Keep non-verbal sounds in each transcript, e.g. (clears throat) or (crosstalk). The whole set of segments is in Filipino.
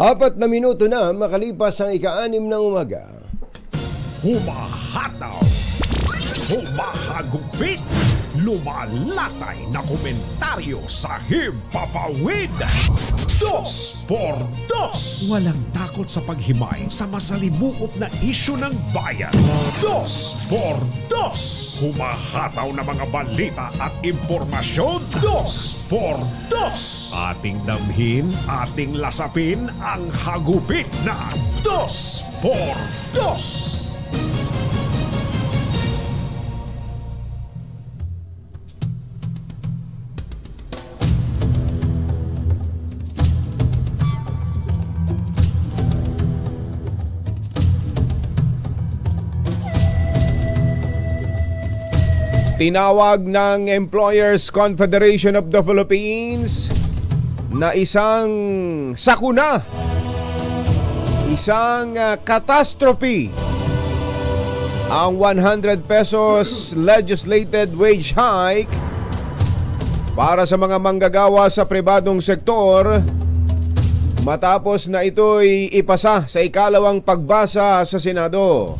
Apat na minuto na makalipas ang ika-anim ng umaga. Humahataw, humahagupit, lumalatay na komentaryo sa Himpapawid. Dos por dos. Walang takot sa paghimay sa masalimuot na isyu ng bayan. Dos por dos. Humahataw na mga balita at impormasyon. Dos por dos. Ating damhin, ating lasapin ang hagupit na Dos por dos. Tinawag ng Employers Confederation of the Philippines na isang sakuna, isang uh, catastrophe ang 100 pesos legislated wage hike para sa mga manggagawa sa pribadong sektor matapos na ito'y ipasa sa ikalawang pagbasa sa Senado.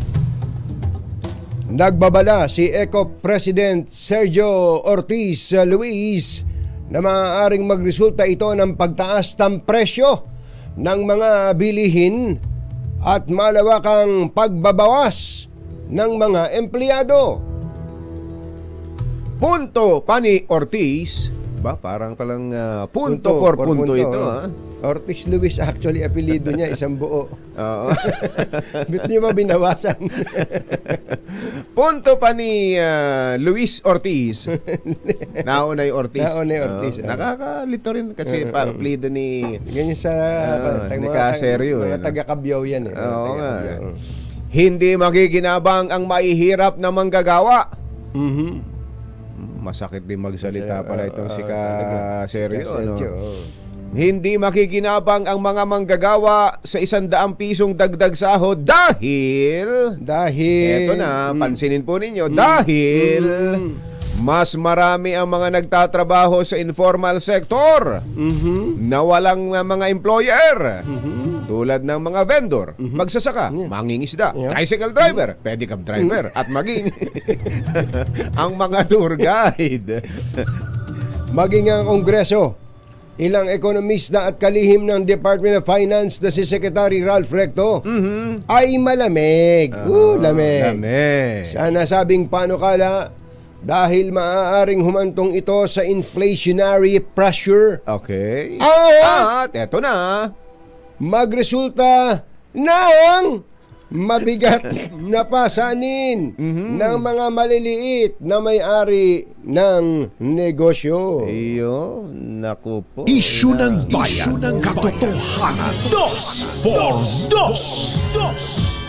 Nagbabala si ECO President Sergio Ortiz Luis na maaaring magresulta ito ng pagtaas ng presyo ng mga bilihin at malawakang pagbabawas ng mga empleyado. Punto pa ni Ortiz, ba parang palang uh, punto, punto por punto, punto ito ha. Ortiz Luis actually apelido niya isang buo. (laughs) Oo. Bit niyo ba binawasan? (laughs) Punto pa ni uh, Luis Ortiz. (laughs) Nauna yung Ortiz. Nauna yung Ortiz. Uh, nakakalito rin kasi uh, pa apelido ni Ganyan sa uh, ni Caserio. Mga, mga taga-kabyaw yan eh. Oo nga. Hindi magiginabang ang mahihirap na manggagawa. Mhm. Masakit din magsalita pala itong uh, si Caserio. Si Caserio. Ano? Hindi makikinabang ang mga manggagawa sa isang daang pisong dagdag sahod dahil... Dahil... Eto na, pansinin po ninyo. Mm, dahil... Mas marami ang mga nagtatrabaho sa informal sector mm-hmm. na walang mga employer. Mm-hmm. Tulad ng mga vendor, mm-hmm. magsasaka, yeah. mangingisda, yeah. tricycle driver, pedicab driver, mm-hmm. at maging (laughs) ang mga tour guide. (laughs) maging ang kongreso ilang ekonomista at kalihim ng Department of Finance na si Secretary Ralph Recto mm-hmm. ay malamig. Uh, uh, lamig. Lamig. Sana sabing panukala dahil maaaring humantong ito sa inflationary pressure. Okay. At, at eto na. Magresulta ng mabigat (laughs) na pasanin mm-hmm. ng mga maliliit na may-ari ng negosyo. Iyo, naku po. Isyu ng bayan, Isyu ng katotohanan. Dos por dos. Dos. Pagmaitim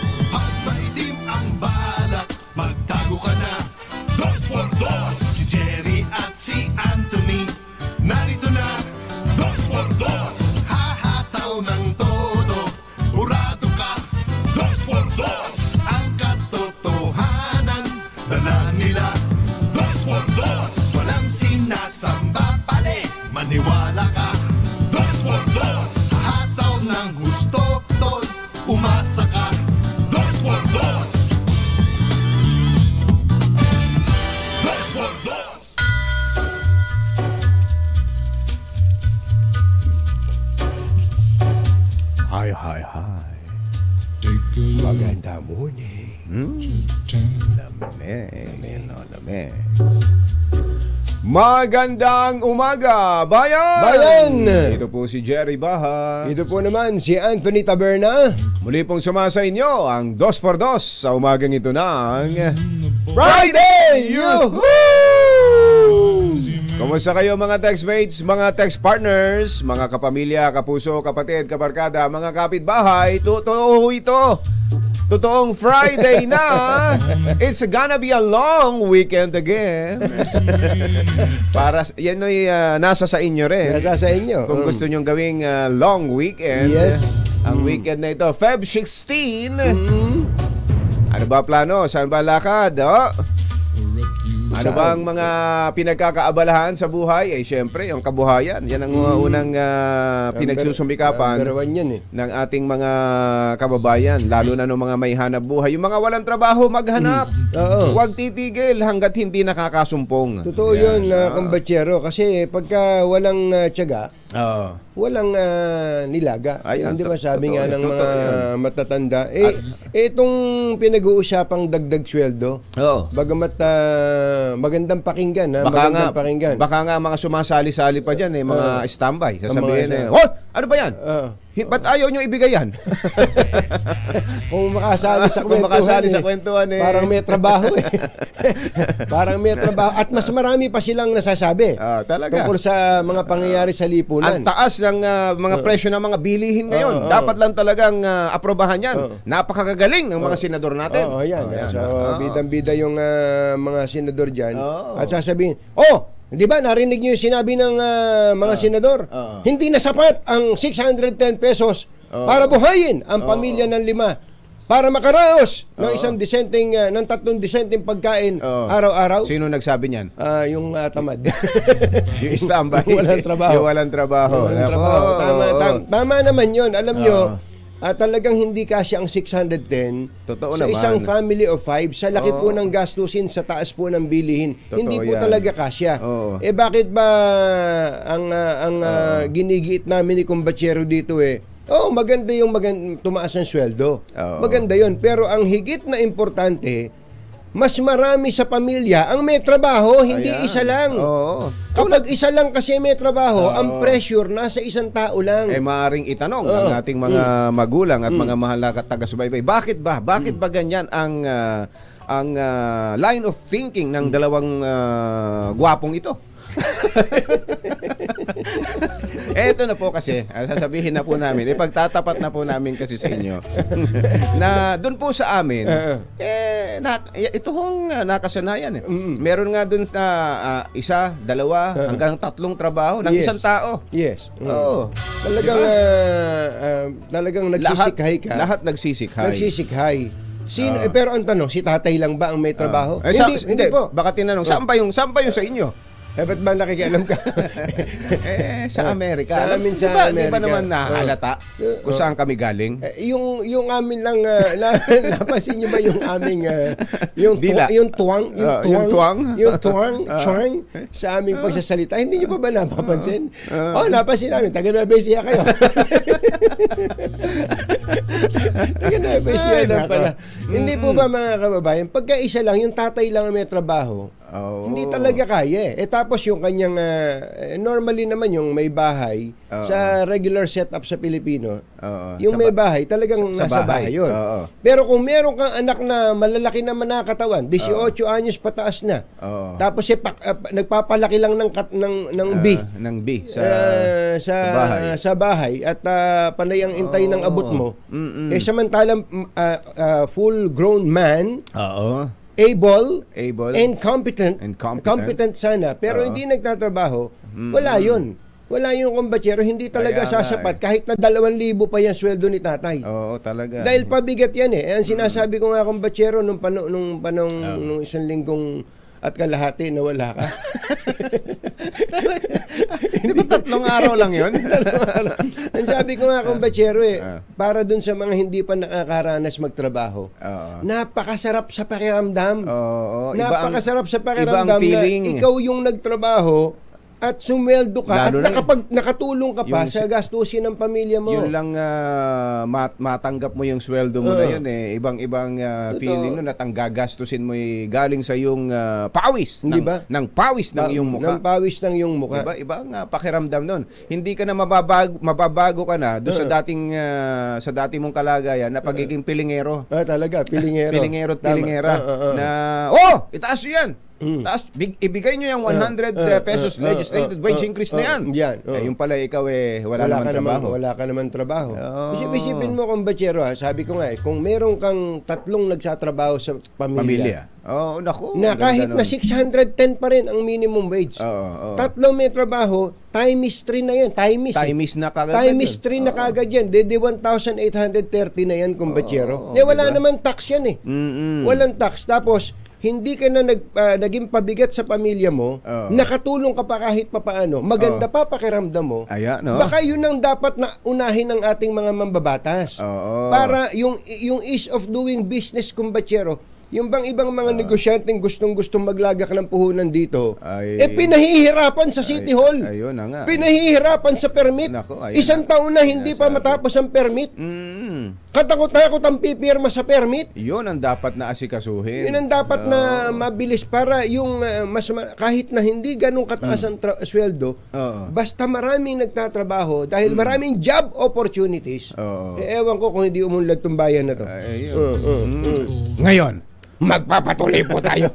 Maganda muna. Hmm? Lamig. No, lamig. Magandang umaga, bayan! Bayan! Ito po si Jerry Baha. Ito po naman si Anthony Taberna. Muli pong sumasa inyo ang 2x2 sa umagang ito ng Friday! Yuhu! Kumusta kayo mga textmates, mga text partners, mga kapamilya, kapuso, kapatid, kabarkada, mga kapitbahay? Totoo ito. Totoong Friday na. (laughs) It's gonna be a long weekend again. (laughs) Para yan ay uh, nasa sa inyo rin. Nasa sa inyo. Kung gusto nyong gawing uh, long weekend. Yes. Ang mm. weekend na ito, Feb 16. Mm. Ano ba plano? Saan ba lakad? Oh? Ano Saan? ba ang mga pinagkakaabalahan sa buhay? Eh, syempre, yung kabuhayan. Yan ang uh, unang uh, pinagsusumikapan Number one yan eh. ng ating mga kababayan, lalo na ng mga may hanap buhay. Yung mga walang trabaho, maghanap. Oo. Huwag titigil hanggat hindi nakakasumpong. Totoo yun, uh, kambatsero. Kasi pagka walang uh, tiyaga, Oo. walang ah, nilaga. Ayan, Hindi ba sabi nga ng mga matatanda? Eh, eh, itong pinag-uusapang dagdag sweldo, Oo. bagamat ah, magandang pakinggan, ha? Baka nga, magandang pakinggan. baka nga mga sumasali-sali pa dyan, eh, mga standby. Sasabihin mga- eh, oh, ano ba yan? Oo. Ba't ayaw nyo ibigay yan? (laughs) Kung makasali sa (laughs) kwentuhan, makasali eh, sa kwentuhan, eh. Parang may trabaho eh. (laughs) parang may trabaho. At mas marami pa silang nasasabi. Ah, talaga. Tungkol sa mga pangyayari sa lipunan. Ang taas ng ah, mga presyo ng mga bilihin ngayon. Oo, oo. Dapat lang talagang ah, aprobahan yan. Napakagagaling ng mga senador natin. Oo, yan. Oh, yan, so, ah. bidang-bida yung ah, mga senador dyan. Oo. At sasabihin, oh, di ba narinig niyo yung sinabi ng ah, mga senador? Oo. Hindi na sapat ang 610 pesos para buhayin ang pamilya ng lima. Para makaraos ng isang disenteng, ah, ng tatlong disenteng pagkain Oo. araw-araw. Sino nagsabi niyan? Ah, yung ah, tamad. (laughs) yung standby. Yung (laughs) walang trabaho. yung walang trabaho. Yung walang trabaho. Tama, tama, tama naman yun. Alam nyo, Oo. Ah, talagang hindi kasi ang 610 Totoo sa naman. isang family of five, sa laki Oo. po ng gastusin, sa taas po ng bilihin. Totoo hindi po yan. talaga kasya. Oo. Eh bakit ba ang ah, ang ah, ginigiit namin ni Kumbachero dito eh, Oh, maganda yung magan- tumaas ang sweldo. Oo. Maganda yon Pero ang higit na importante, mas marami sa pamilya ang may trabaho, hindi Ayan. isa lang. Oo. Kapag isa lang kasi may trabaho, Oo. ang pressure nasa isang tao lang. Eh maaring itanong Oo. ng ating mga magulang at mga mahal na taga-subaybay, bakit ba? Bakit ba ganyan ang ah, ang ah, line of thinking ng dalawang ah, gwapong ito? (laughs) (laughs) Eto na po kasi, ah, sasabihin na po namin, ipagtatapat na po namin kasi sa inyo (laughs) na doon po sa amin, Oo. eh, na, ito hong ah, nakasanayan eh. Meron nga doon na ah, isa, dalawa, hanggang tatlong trabaho ng Yes. isang tao. Yes. Mm. Oo. Talagang ah, ah, talagang nagsisikhay ka. Lahat nagsisikhay. Nagsisikhay. Sino, eh, pero ang tanong, si tatay lang ba ang may trabaho? Eh, sa- hindi, hindi, po. Baka tinanong, saan ba yung, saan ba yung sa inyo? Eh, ba't ba nakikialam ka? (laughs) eh, sa Amerika. Sa amin sa di ba, Di ba Amerika. naman nahalata Oo. kung saan kami galing? Eh, yung yung amin lang ah, (laughs) na, napansin niyo ba yung aming ah, yung tu- Dila. yung tuwang yung Ah, tuwang yung tuwang? yung tuwang tuwang sa aming pagsasalita hindi niyo pa ba napapansin? oh, napansin namin taga Nueva Ecija kayo. (laughs) taga Nueva Ecija nako. pala. Hindi po ba mga kababayan, pagka isa lang yung tatay lang ang may trabaho, Oo. hindi talaga kaya eh. Eh tapos yung kanyang, eh, normally naman yung may bahay, Oo. sa regular setup sa Pilipino, Oo. yung Sa may ba- bahay, talagang sa nasa bahay. bahay, yun. Oo. Pero kung meron kang anak na malalaki naman na katawan, 18 anyos pataas na, Oo. tapos eh, pak- ah, nagpapalaki lang ng, kat, ng, ng B, Ah, ng B sa, ah, sa, sa bahay. sa bahay at ah, panay ang intay ng abot mo, Mm-mm. eh samantalang ah, ah, full-grown man, Oo. Able, Able. and competent, And competent. sana, pero Oo. hindi nagtatrabaho, wala yun. Wala yung kumbatsero, hindi talaga Kaya sasapat eh. kahit na dalawang libo pa yung sweldo ni tatay. Oo, talaga. Dahil pabigat yan eh. Ang sinasabi ko nga kumbatsero nung, pano, nung, panong, nung isang linggong at kalahati na wala ka. (laughs) Di ba tatlong araw lang yun? (laughs) Ang sabi ko nga kumbatsero eh, Ah. para dun sa mga hindi pa nakakaranas magtrabaho, Oo. napakasarap sa pakiramdam. Oo. iba ang- Napakasarap sa iba pakiramdam ang feeling. na ikaw yung nagtrabaho at sumweldo ka Lalo at na nakapag, nakatulong ka pa yung sa si- gastusin ng pamilya mo. Yun lang ah, mat- matanggap mo yung sweldo mo na Oo. yun eh. Ibang-ibang ah, Totoo. feeling nun at ang gagastusin mo eh, galing sa yung ah, pawis. Hindi ng, ba? Ng pawis ng iyong mukha. Ng pawis ng iyong mukha. Diba? Iba ang ah, pakiramdam nun. Hindi ka na mababago, mababago ka na doon sa dating ah, sa dati mong kalagayan na pagiging pilingero. Ah, talaga, pilingero. Pilingero at pilingera. Ah, ah, ah. Na, oh, itaas nyo yan. Taas, big, ibigay nyo yung 100 ah, pesos ah, legislated ah, wage ah, increase na ah, yan. yan, oh. Eh, yung pala ikaw eh, wala, wala, naman ka naman, trabaho. wala ka naman trabaho. Oo. Isip-isipin mo kung bachero ha, sabi ko nga eh, kung meron kang tatlong nagsatrabaho sa pamilya, Pamilya. Oh, naku. na kahit na nun. 610 pa rin ang minimum wage. Oo, oo. Tatlong may trabaho, time is 3 na yan. Time is. Time is na kagad Time is 3 na kagad yan. Dede 1,830 na yan, kumbachero. Oo, eh, wala diba? naman tax yan eh. Mm-mm. Walang tax. Tapos, hindi ka na nag, ah, naging pabigat sa pamilya mo, Oo. nakatulong ka pa kahit papaano, maganda pa pakiramdam mo, Ayan, no? baka yun ang dapat na unahin ng ating mga mambabatas. Oo. Para yung yung ease of doing business, kumbatsero, yung bang ibang mga negosyanteng gustong-gustong maglagak ng puhunan dito, Ay- eh pinahihirapan sa City Ay- Hall. ayun na nga. Pinahihirapan sa permit. Nako, ayun Isang na. taon na hindi pa matapos ang permit. Mm. Katakot-takot ang pipirma sa permit. Yun ang dapat na asikasuhin. Yun ang dapat na mabilis para yung uh, mas ma- kahit na hindi ganun kataas ang tra- sweldo, Hmm. Hmm. basta maraming nagtatrabaho dahil maraming job opportunities. Oo. Eh, ewan ko kung hindi umunlad tong bayan na to. Ay. Uh, uh, uh. Ngayon, Magpapatuloy po tayo.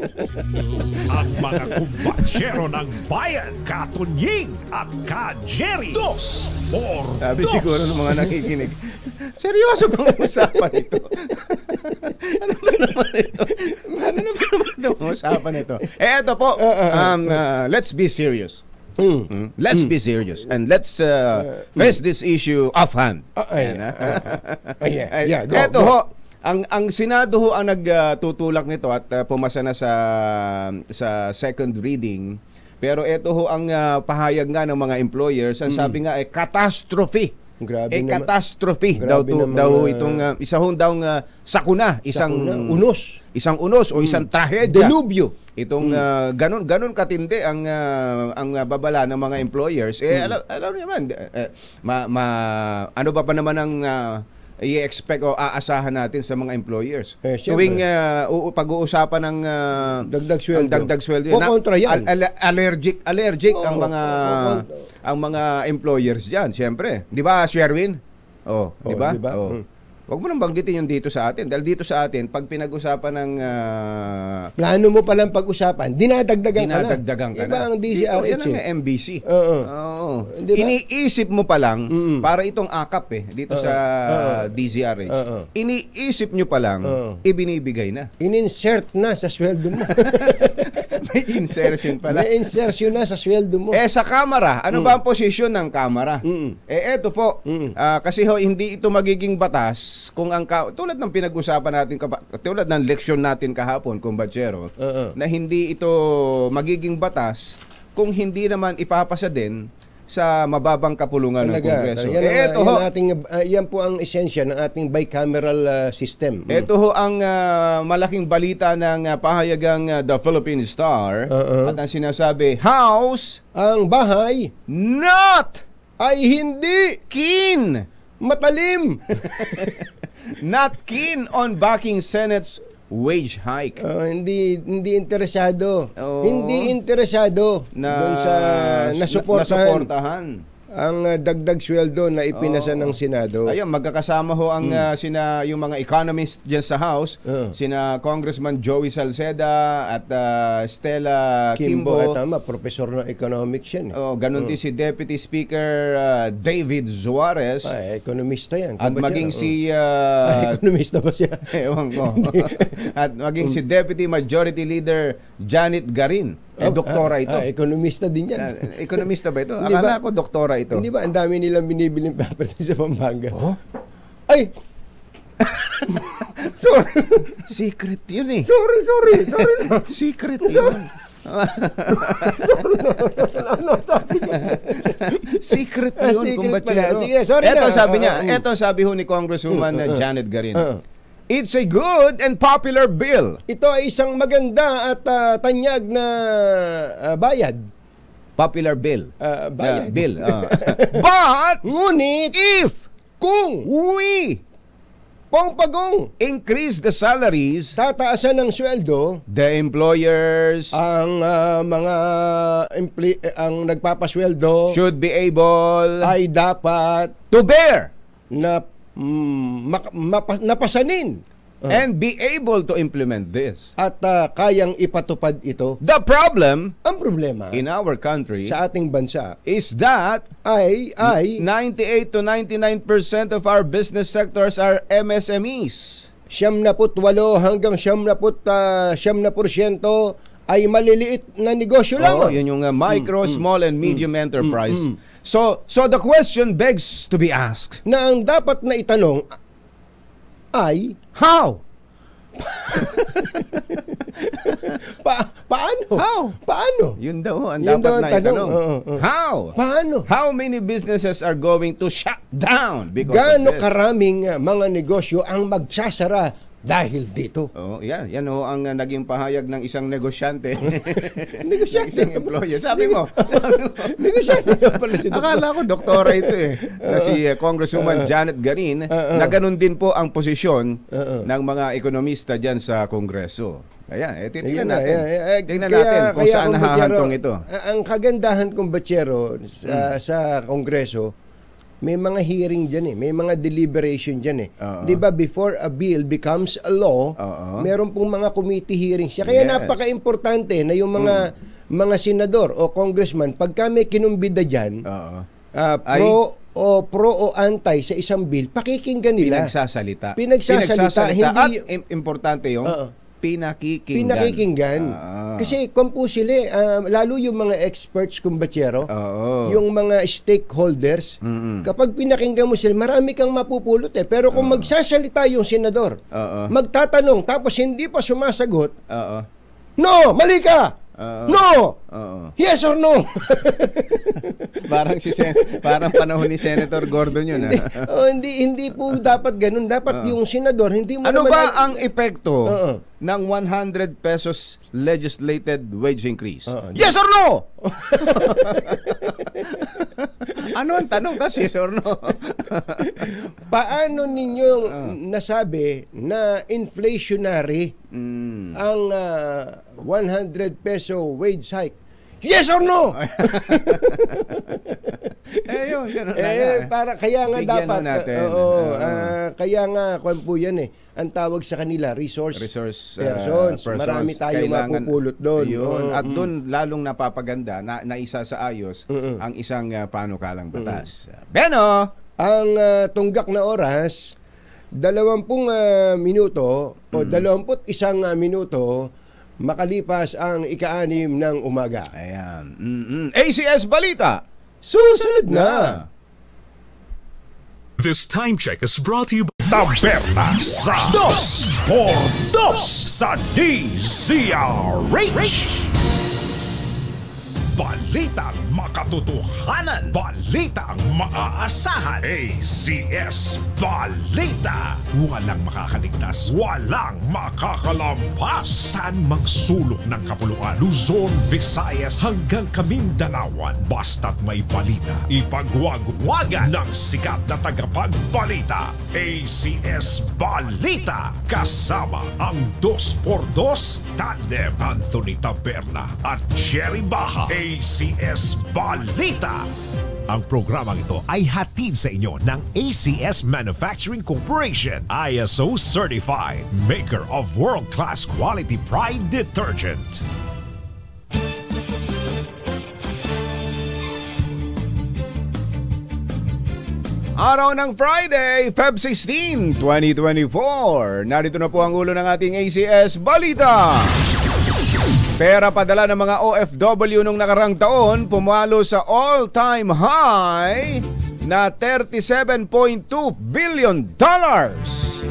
(laughs) At mga kumbatsero ng bayan, Katunying at Ka Jerry. Dos por sabi dos. siguro ng mga nakikinig, seryoso bang usapan ito? ano ba naman ito? Ano na ba naman itong usapan ito? Eh, ito po. Um, uh, let's be serious. Hmm. Mm. Let's be serious and let's uh, face this issue offhand. Ah, ay, ah. ah, yeah, yeah, go, eto go. ho, ang ang Senado ho ang nagtutulak nito at uh, pumasa na sa sa second reading. Pero ito ho ang uh, pahayag nga ng mga employers. Ang sabi nga ay catastrophe. Grabe eh, naman. catastrophe Grabe daw, to, naman, daw uh, itong uh, isa ho daw uh, sakuna, isang Sakuna, unos. Isang unos o isang trahedya. Delubyo. Itong uh, ganun ganun katindi ang uh, ang uh, babala ng mga employers. Eh alam alam niyo naman eh, ma, ma- ano ba pa naman ang uh, i-expect o aasahan natin sa mga employers. Eh. Tuwing uh, pag-uusapan ng uh, Dagdag sweldo. ang dagdag sweldo. O kontra yan. al- al- allergic allergic Oo, ang mga o- o- ang mga employers diyan, syempre. 'Di ba, Sherwin? Oh, 'di Oo, ba? di ba? Oh. Mm. Huwag mo nang banggitin yung dito sa atin. Dahil dito sa atin, pag pinag-usapan ng ah, Plano mo palang pag-usapan, dinadagdagan ka na. dinadagdagan ka Iba na. ang Dito, DCRH. yan ang. MBC. Oo. Oo. Di ba? Iniisip mo pa lang, Mm-mm. para itong akap eh, dito sa DZRH. Oo. Iniisip nyo pa lang, Oo. ibinibigay na. In-insert na sa sweldo mo. (laughs) May insertion pala. May insertion na sa sweldo mo. Eh sa kamera, ano ba ang posisyon ng kamera? Mm. Eh eto po, Mm. ah, kasi ho hindi ito magiging batas kung ang ka- tulad ng pinag-usapan natin tulad ng leksyon natin kahapon kung batsero Oo. na hindi ito magiging batas kung hindi naman ipapasa din sa mababang kapulungan ng Talaga. Kongreso. Yan, Eh, eto yan, ho, ating, ah, yan po ang esensya ng ating bicameral ah, system. Mm. Ito ho ang ah, malaking balita ng ah, pahayagang ah, The Philippine Star Oo. at ang sinasabi, House Ang bahay not ay hindi keen matalim. (laughs) not keen on backing Senate's wage hike. Ah, hindi hindi interesado. Oo. Hindi interesado Na, doon sa nasuportahan nasuportahan. Ang ah, dagdag sweldo na ipinasa ng Senado. Ayun, magkakasama ho ang ah, sina yung mga economists diyan sa House, Oo. sina Congressman Joey Salceda at ah, Stella Kimbo, Kimbo. at tama, professor ng economics yan. eh. Oh, ganun din si Deputy Speaker ah, David Suarez Ay, ekonomista yan. at Kumbaga, maging oh. si Ay, (laughs) ah, ekonomista ba siya? (laughs) Ewan ko. At maging si Deputy Majority Leader Janet Garin. Eh, Oh, doktora ah, ito. ah, ekonomista din yan. Ah, ekonomista ba ito? (laughs) Hindi Akala ba? ko doktora ito. Hindi ba ang dami nilang binibiling property sa Pampanga? Oh? Ay, (laughs) Sorry. Secret yun eh. sorry, sorry. Sorry. (laughs) Secret yun. Secret Ah, yun. secret kung ba't yun, oh. Sige, sorry Eto na. sabi Ah, niya, ah, mm. eto sabi ho ni Congresswoman uh, Janet Garin. Ah. It's a good and popular bill. Ito ay isang maganda at ah, tanyag na ah, bayad. Popular bill. Uh, bayad. bill. ah. (laughs) But Ngunit, if kung we pong pagong increase the salaries, tataasan ng sweldo, the employers ang ah, mga empli- ang nagpapasweldo should be able ay dapat to bear na mapas- napasanin and be able to implement this. at ah, kayang ipatupad ito. The problem Ang problema in our country sa ating bansa is that ay ay 98 to 99% of our business sectors are MSMEs. siyam na put walo hanggang siyam na put ah, siyam na porsyento ay maliliit na negosyo Oh, lamang. yun yung uh, micro, small and medium enterprise. So so the question begs to be asked. Na ang dapat na itanong ay How? (laughs) Pa- paano? How? Paano? Yun daw ang Yun dapat daw ang na tanong. itanong. Oo, oo. How? Paano? How many businesses are going to shut down because Gaano karaming uh, mga negosyo ang magsasara dahil dito? Oh, yan, yan ho ang uh, naging pahayag ng isang negosyante. (laughs) Negosyante ng isang naman. employer. Sabi mo, (laughs) Negosyante pala si Dr. Akala ko doktora ito eh. Na si uh, Congresswoman Janet Garin na ganun din po ang posisyon ng mga ekonomista diyan sa Kongreso. Ayan, eh, titingnan Ayan na, natin. ayan, eh, Tingnan kaya- natin kung kaya saan nahahantong ito. Ang kagandahan kong batsero sa, Hmm. sa Kongreso, may mga hearing dyan eh. May mga deliberation dyan eh. Oo. Di ba before a bill becomes a law, Oo. meron pong mga committee hearings siya. Kaya Yes. Napaka-importante na yung mga mga senador o congressman, pagka may kinumbida dyan, Oo. ah, Ay- pro o pro o anti sa isang bill, pakikinggan nila. Pinagsasalita. Pinagsasalita, hindi- At im- importante yung Oo. Pinakikinggan. Pinakikinggan. Ah. Kasi kung po sila, ah, lalo yung mga experts kumbatsero, Oo. yung mga stakeholders, Mm-mm. kapag pinakinggan mo sila, marami kang mapupulot eh. Pero kung magsasalita yung senador, Oo. magtatanong, tapos hindi pa sumasagot, Oo. no, mali ka! Oo. No! Oo. Yes or no? (laughs) Parang si Sen parang panahon ni Senator Gordon yun. hindi, ah. oh, hindi, hindi po dapat ganun. Dapat yung senador, hindi mo Ano ba ang epekto Oo. ng 100 pesos legislated wage increase? Oo. Yes or no? (laughs) ano ang tanong kasi yes or no? (laughs) Paano ninyong nasabi na inflationary Mm. ang ah, 100 peso wage hike? Yes or no? (laughs) eh yun, ganun na nga. eh, para kaya nga Bigyan dapat natin. ah, oo, Oo. ah, kaya nga kwan po yan eh. Ang tawag sa kanila resource, resource uh, persons. persons. Marami tayo mapupulot doon. Yun. Oo, At mm. doon lalong napapaganda na naisa sa ayos ang isang uh, panukalang batas. Beno! Ang ah, tunggak na oras, dalawampung ah, minuto o dalawamput isang ah, minuto makalipas ang ika-anim ng umaga. Ayan. Mm-mm. ACS Balita! Susunod na! This time check is brought to you by Taberna sa Dos por Dos sa DZRH. Balitang makatotohanan. Balitang maaasahan. ACS Balita. Walang makakaligtas. Walang makakalampas. San magsulok ng kapuluan. Luzon, Visayas hanggang Kamindalawan. Basta't may balita. Ipagwagwagan ng sikat na tagapagbalita. ACS Balita. Kasama ang 2x2 Tandem Anthony Taberna at Jerry Baja. ACS Balita. Ang programang ito ay hatid sa inyo ng ACS Manufacturing Corporation, ISO certified, maker of world-class quality pride detergent. Araw ng Friday, Feb 16, 2024. Narito na po ang ulo ng ating ACS Balita. Pera padala ng mga OFW nung nakarang taon pumalo sa all-time high na 37.2 billion dollars.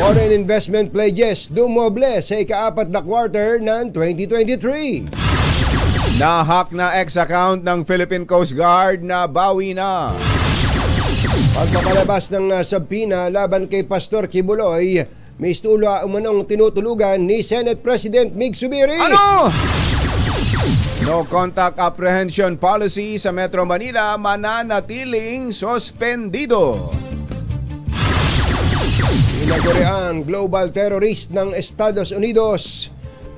Foreign investment pledges dumoble sa ikaapat na quarter ng 2023. Nahack na ex-account ng Philippine Coast Guard na bawi na. Pagpapalabas ng uh, sabpina laban kay Pastor Kibuloy, may istula umanong tinutulugan ni Senate President Mig Subiri. Ano? No contact apprehension policy sa Metro Manila mananatiling suspendido. Inaguri ang global terrorist ng Estados Unidos,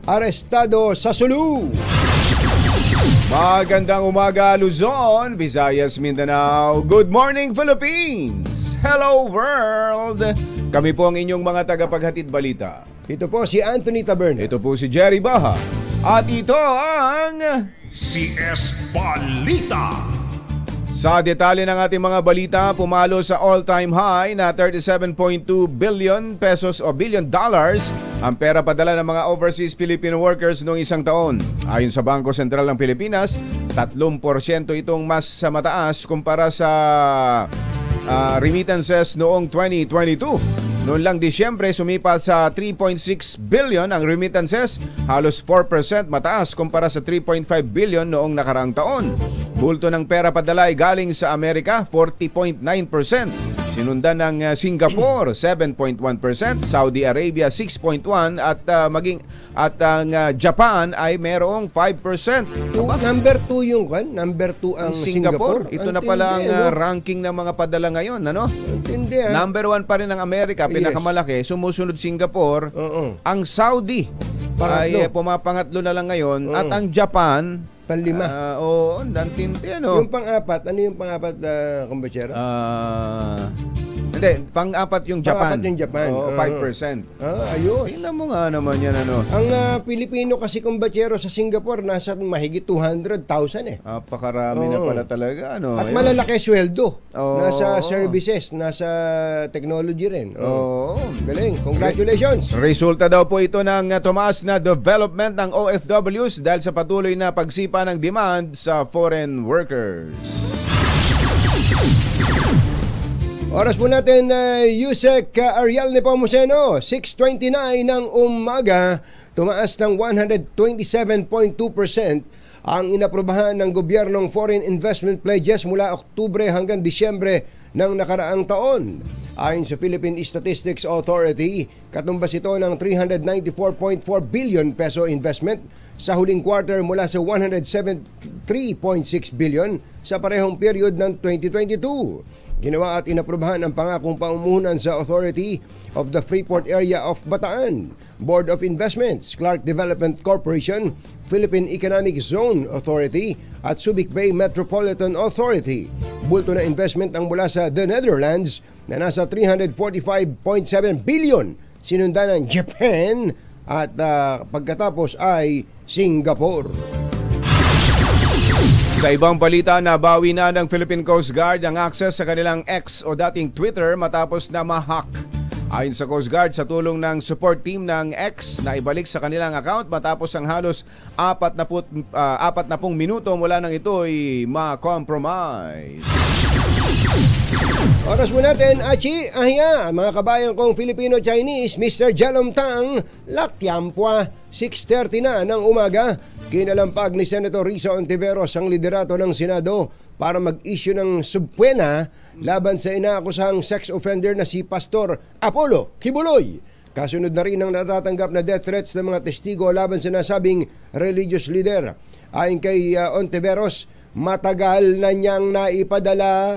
arestado sa Sulu. Magandang umaga Luzon, Visayas, Mindanao. Good morning Philippines. Hello world. Kami po ang inyong mga tagapaghatid balita. Ito po si Anthony Taberna. Ito po si Jerry Baha. At ito ang CS Balita. Sa detalye ng ating mga balita, pumalo sa all-time high na 37.2 billion pesos o billion dollars ang pera padala ng mga overseas Filipino workers noong isang taon. Ayon sa Bangko Sentral ng Pilipinas, 3% itong mas sa mataas kumpara sa ah, remittances noong 2022. Noon lang Disyembre, sumipa sa 3.6 billion ang remittances, halos 4% mataas kumpara sa 3.5 billion noong nakaraang taon. Bulto ng pera padala ay galing sa Amerika, 40.9%. Sinundan ng uh, Singapore (clears throat) 7.1%, Saudi Arabia 6.1 at uh, maging at ang uh, Japan ay merong 5%. Two, number 2 yung kan, number 2 ang Singapore, Singapore. ito Ang na pala ang uh, ranking ng mga padala ngayon, ano? Ang tindi, ah. Number one pa rin ang Amerika, Yes. pinakamalaki. Sumusunod Singapore. Oo. Ang Saudi Pangatlo. ay eh, pumapangatlo na lang ngayon. At ang Japan, Panlima. ah, oo, ang tindi, ano? Yung pang-apat, ano yung pang-apat na kumbachero? Ah, hindi, pang-apat yung Japan. Pang-apat yung Japan. Oo, Oo. 5%. ah, ayos. Tingnan mo nga naman yan, ano? Ang ah, Pilipino kasi kumbachero sa Singapore, nasa mahigit 200,000 eh. Napakarami na Oo. pala talaga, ano? At Ayun. malalaki sweldo. Oo. Nasa services, nasa technology rin. Oh. Oo. Galing. Congratulations. Resulta daw po ito ng uh, tumaas na development ng OFWs dahil sa patuloy na pagsipa ng demand sa foreign workers. Oras po natin, uh, Yusek uh, Ariel Nepomuceno, 6.29 ng umaga, tumaas ng 127.2% ang inaprobahan ng gobyernong foreign investment pledges mula Oktubre hanggang Disyembre ng nakaraang taon. Ayon sa Philippine Statistics Authority, katumbas ito ng 394.4 billion peso investment sa huling quarter mula sa 173.6 billion sa parehong period ng 2022. Ginawa at inaprubahan ang pangakong paumuhunan sa Authority of the Freeport Area of Bataan, Board of Investments, Clark Development Corporation, Philippine Economic Zone Authority at Subic Bay Metropolitan Authority. Bulto na investment ang mula sa The Netherlands na nasa 345.7 billion sinundan ng Japan at ah, pagkatapos ay Singapore. Sa ibang balita, nabawi na ng Philippine Coast Guard ang access sa kanilang X o dating Twitter matapos na ma-hack. Ayon sa Coast Guard, sa tulong ng support team ng X na ibalik sa kanilang account matapos ang halos 40, uh, 40 minuto mula nang ito'y ma-compromise. Oras mo natin, Achi, Ahya, mga kabayan kong Filipino-Chinese, Mr. Jalom Tang, Lakyampwa, 6.30 na ng umaga. Kinalampag ni Senator Risa Ontiveros ang liderato ng Senado para mag-issue ng subpwena laban sa inaakusahang sex offender na si Pastor Apollo Kibuloy. Kasunod na rin ang natatanggap na death threats ng mga testigo laban sa nasabing religious leader. Ayon kay uh, Ontiveros, matagal na niyang naipadala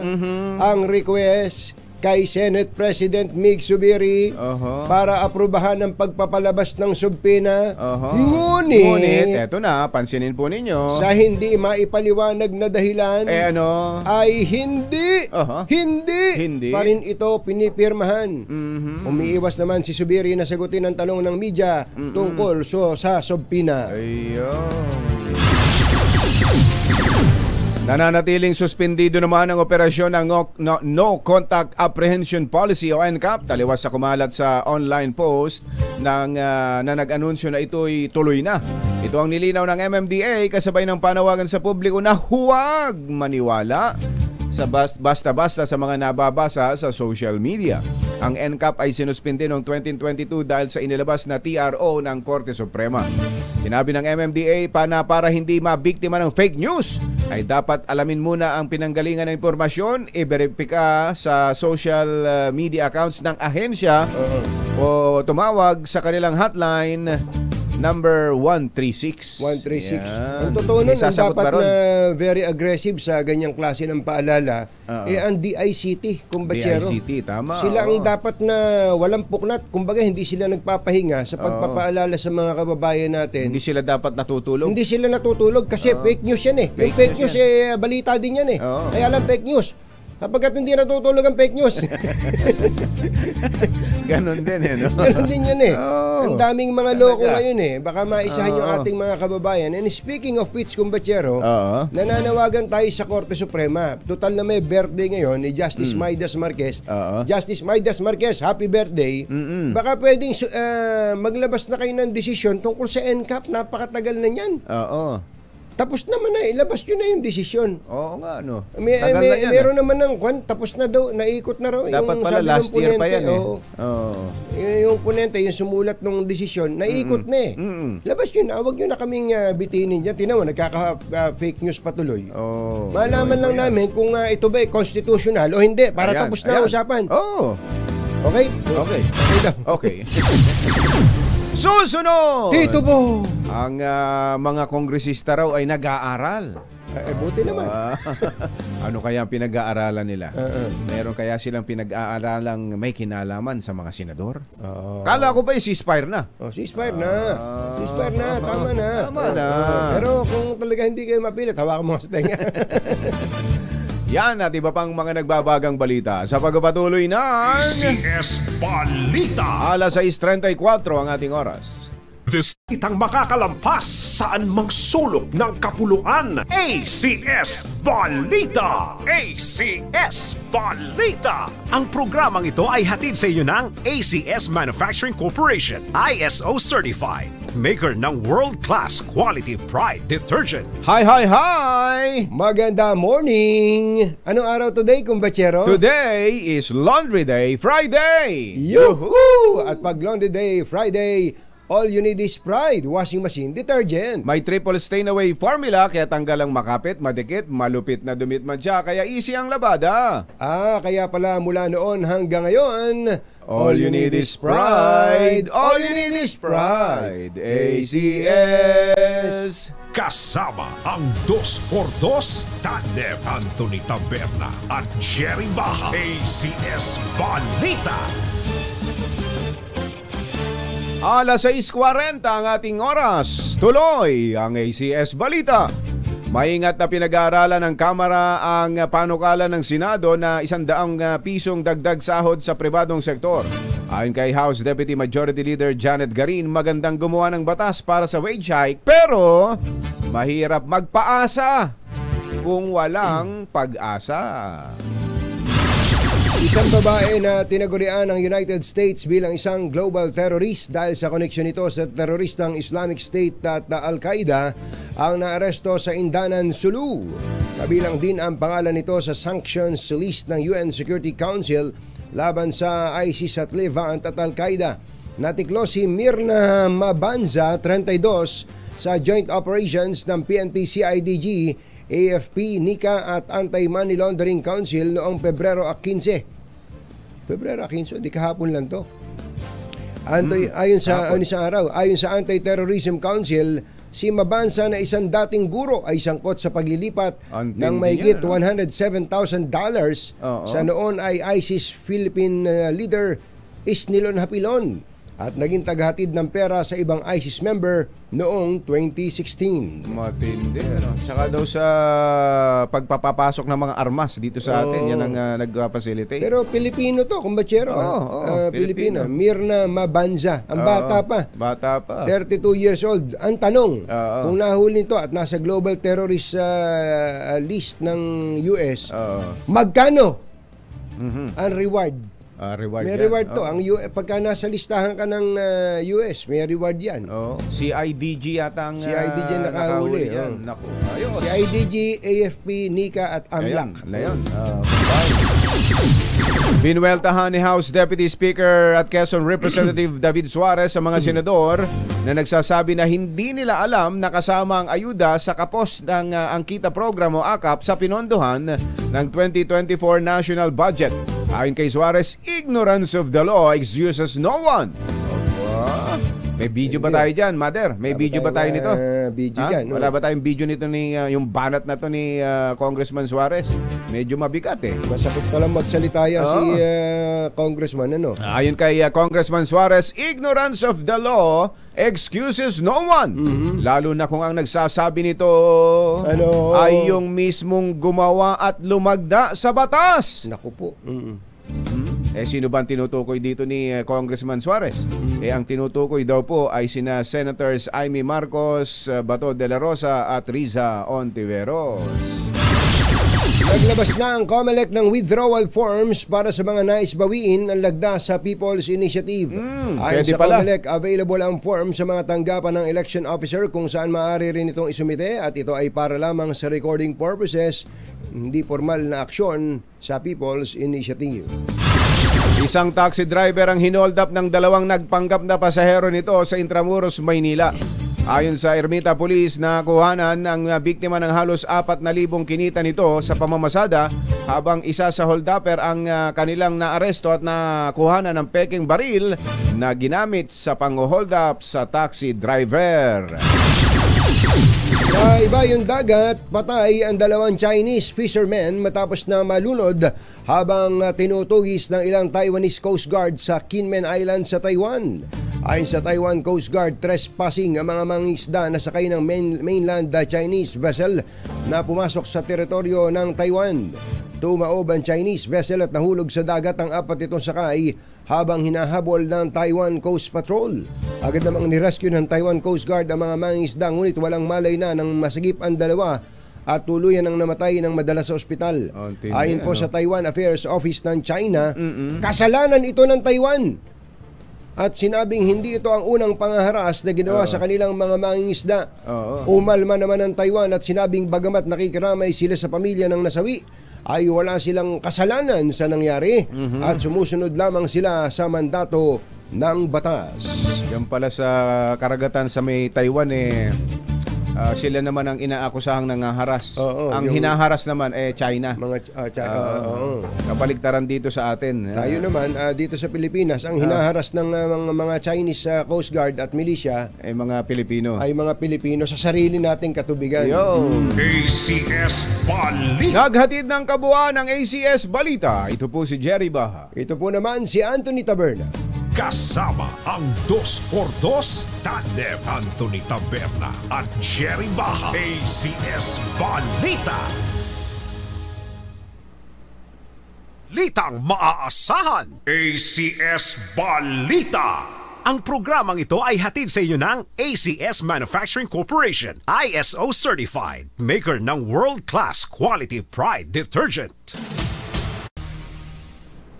ang request kay Senate President Mig Subiri Oho. para aprubahan ang pagpapalabas ng subpina. Oho. Ngunit, Ngunit, eto na, pansinin po ninyo. sa hindi maipaliwanag na dahilan, eh ano? ay hindi, Aha. hindi, Hindi. pa rin ito pinipirmahan. Mhm. Umiiwas naman si Subiri na sagutin ang tanong ng media tungkol so, sa subpina. Ayun. Nananatiling suspendido naman ang operasyon ng no, no, Contact Apprehension Policy o NCAP taliwas sa kumalat sa online post ng, ah, na nag-anunsyo na ito'y tuloy na. Ito ang nilinaw ng MMDA kasabay ng panawagan sa publiko na huwag maniwala sa bas- basta-basta sa mga nababasa sa social media. Ang NCAP ay sinuspindi noong 2022 dahil sa inilabas na TRO ng Korte Suprema. Sinabi ng MMDA pa na para hindi mabiktima ng fake news ay dapat alamin muna ang pinanggalingan ng impormasyon, i-verify sa social uh, media accounts ng ahensya o tumawag sa kanilang hotline number 136. 136. Yan. Ang totoo nun, ang dapat na very aggressive sa ganyang klase ng paalala, Oo. eh ang DICT, kumbachero. DICT, tama. Sila ang oo. dapat na walang puknat. Kumbaga, hindi sila nagpapahinga sa pagpapaalala sa mga kababayan natin. Hindi sila dapat natutulog. Hindi sila natutulog kasi fake news yan eh. Yung Fake fake news news, eh, balita din yan eh. Oo. Kaya lang fake news. Kapag hindi natutulog ang fake news, (laughs) Ganon din eh, no? (laughs) Ganun din yan eh. Oo. Ang daming mga Talaga. loko ngayon eh. Baka maisahan yung Oo. ating mga kababayan. And speaking of which, kumbachero, Oo. nananawagan tayo sa Korte Suprema. Total na may birthday ngayon ni Justice Maidas Marquez. Mm. Oo. Justice Maidas Marquez, happy birthday. Mm-mm. Baka pwedeng ah, maglabas na kayo ng desisyon tungkol sa NCAP. Napakatagal na yan. Oo. Tapos naman na, ilabas nyo na yung desisyon. Oo nga, no. May, Tagal may, na yan, meron ah. naman ng kwan, tapos na daw, naikot na raw. Dapat yung pala sabi ng last year pa yan, eh. oo. Oo. Y- yung ponente, yung sumulat ng desisyon, naikot na eh. Mm-mm. Labas nyo na, huwag nyo na kaming uh, bitinin dyan. Tinawa, nagkaka-fake news patuloy. Oo. Malaman lang namin kung ah, ito ba ay constitutional o hindi para Ayan, tapos na ayan. usapan. Oo. Okay? Okay. Okay daw. (laughs) Okay. Susunod! Dito po! Ang ah, mga kongresista raw ay nag-aaral. Eh, buti naman. Ah, (laughs) ano kaya ang pinag-aaralan nila? Oo. Meron kaya silang pinag-aaralang may kinalaman sa mga senador? Oo. Kala ko ba yung ceasefire na? Oh, ceasefire na. Ceasefire na, tama na. Ah. Tama na. Oo. Pero kung talaga hindi kayo mapilit, hawakan mo sa tenga. (laughs) Yan at iba pang mga nagbabagang balita sa pagpapatuloy ng ACS Balita. alas 6.34 ang ating oras. This itang makakalampas saan mang sulok ng kapuluan. ACS Balita! ACS Balita! Ang programang ito ay hatid sa inyo ng ACS Manufacturing Corporation, ISO Certified. Maker ng world-class quality pride detergent. Hi, hi, hi! Maganda morning! Anong araw today, kumbachero? Today is Laundry Day Friday! Yuhu! At pag Laundry Day, Friday, all you need is Pride washing machine detergent. May triple stain away formula kaya tanggal ang makapit, madikit, malupit na dumit man siya kaya easy ang labada. Ah, kaya pala mula noon hanggang ngayon, All you need is pride. All you need is pride. ACS. Kasama ang 2x2 Tandem Anthony Taberna at Jerry Baha. ACS Balita. Alas 6.40 ang ating oras. Tuloy ang ACS Balita. Maingat na pinag-aaralan ng Kamara ang panukala ng Senado na isang daang uh, pisong dagdag sahod sa pribadong sektor. Ayon kay House Deputy Majority Leader Janet Garin, magandang gumawa ng batas para sa wage hike pero mahirap magpaasa kung walang pag-asa. Isang babae na tinagurian ng United States bilang isang global terrorist dahil sa koneksyon nito sa teroristang Islamic State at Al-Qaeda ang naaresto sa Indanan, Sulu. Kabilang din ang pangalan nito sa sanctions list ng UN Security Council laban sa ISIS at Levant at Al-Qaeda. Natiklo si Mirna Mabanza, 32, sa joint operations ng PNP-CIDG AFP, NICA at Anti-Money Laundering Council noong Pebrero 15. Pebrero 15, di kahapon lang to. Antoy, ayon sa ayon sa araw, ayon sa Anti-Terrorism Council, si Mabansa na isang dating guro ay sangkot sa paglilipat Ang ng mahigit niya, no? $107,000 Oo. sa noon ay ISIS Philippine uh, leader Isnilon Hapilon at naging tagahatid ng pera sa ibang ISIS member noong 2016. Matindi, ano? Tsaka daw sa pagpapapasok ng mga armas dito sa atin, Oo. yan ang uh, nag-facilitate. Pero Pilipino to, kumbachero. Oo, ah. oo, Ah, Pilipino. Pilipino. Mirna Mabanza. Ang Oo, bata pa. Bata pa. 32 years old. Ang tanong, Oo. kung nahuli nito at nasa global terrorist ah, list ng US, Oo. magkano Mhm. ang reward? Ah, reward May yan. reward to. Oo. Ang U- pagka nasa listahan ka ng ah, US, may reward yan. Oo. CIDG yata ang CIDG ah, nakahuli, yan. Naku, ayos. Si IDG, AFP, NICA at AMLAC. Ayan, na yun. Ah, Binweltahan ni House Deputy Speaker at Quezon Representative David Suarez sa mga senador na nagsasabi na hindi nila alam na kasama ang ayuda sa kapos ng ah, Angkita Program o AKAP sa pinondohan ng 2024 national budget. Ayon kay Suarez, ignorance of the law excuses no one. May video ba tayo dyan, Mother? May Wala video ba tayo nito? ah, video Ha? dyan, no? Wala ba tayong video nito ni ah, yung banat na to ni ah, Congressman Suarez? Medyo mabigat eh. Masakit palang magsalita yan Oo. si ah, Congressman, ano? Ayon kay ah, Congressman Suarez, ignorance of the law excuses no one. Lalo na kung ang nagsasabi nito Ano? ay yung mismong gumawa at lumagda sa batas. Naku po. Mm-mm. Eh sino ba ang tinutukoy dito ni eh, Congressman Suarez? Eh ang tinutukoy daw po ay sina Senators Amy Marcos, eh, Bato de la Rosa at Riza Ontiveros. Naglabas na ang COMELEC ng withdrawal forms para sa mga nais bawiin ang lagda sa People's Initiative. Hmm, Ayon sa pala. COMELEC, available ang form sa mga tanggapan ng election officer kung saan maaari rin itong isumite at ito ay para lamang sa recording purposes, hindi formal na aksyon sa People's Initiative. Isang taxi driver ang hinold up ng dalawang nagpanggap na pasahero nito sa Intramuros, Maynila. Ayon sa Ermita Police, nakuhanan ang biktima ng halos 4,000 kinita nito sa pamamasada habang isa sa holdupper ang ah, kanilang naaresto at nakuhanan ng peking baril na ginamit sa pang-hold up sa taxi driver. Sa iba yung dagat, patay ang dalawang Chinese fishermen matapos na malunod habang tinutugis ng ilang Taiwanese Coast Guard sa Kinmen Island sa Taiwan. Ayon sa Taiwan Coast Guard, trespassing ang mga mangisda na sakay ng main- mainland Chinese vessel na pumasok sa teritoryo ng Taiwan. Tumaob ang Chinese vessel at nahulog sa dagat ang apat itong sakay habang hinahabol ng Taiwan Coast Patrol. Agad namang nirescue ng Taiwan Coast Guard ang mga mangisda ngunit walang malay na ng masagip ang dalawa at tuluyan ang namatay ng madala sa ospital. Oh, tindi, Ayon po ano? sa Taiwan Affairs Office ng China, kasalanan ito ng Taiwan. At sinabing hindi ito ang unang pangaharas na ginawa sa kanilang mga mangingisda. Oo. Umalma naman ng Taiwan at sinabing bagamat nakikiramay sila sa pamilya ng nasawi, ay wala silang kasalanan sa nangyari Mhm. at sumusunod lamang sila sa mandato ng batas. Yan pala sa karagatan sa may Taiwan eh ah, sila naman ang inaakusahang nangaharas. Oo, ang yung- hinaharas naman eh China. Mga uh, Ah, uh, oo. Kapaligtaran dito sa atin. Tayo naman ah, dito sa Pilipinas, ang hinaharas ng ah, mga, mga Chinese ah, Coast Guard at militia eh mga Pilipino. ay mga Pilipino sa sarili nating katubigan. Yo. ACS Balita. Naghatid ng kabuuan ng ACS Balita. Ito po si Jerry Baha. Ito po naman si Anthony Taberna. Kasama ang 2x2 Tandem Anthony Taberna at Jerry Baha. ACS Balita. Litang maaasahan. ACS Balita. Ang programang ito ay hatid sa inyo ng ACS Manufacturing Corporation, ISO certified, maker ng world-class quality pride detergent.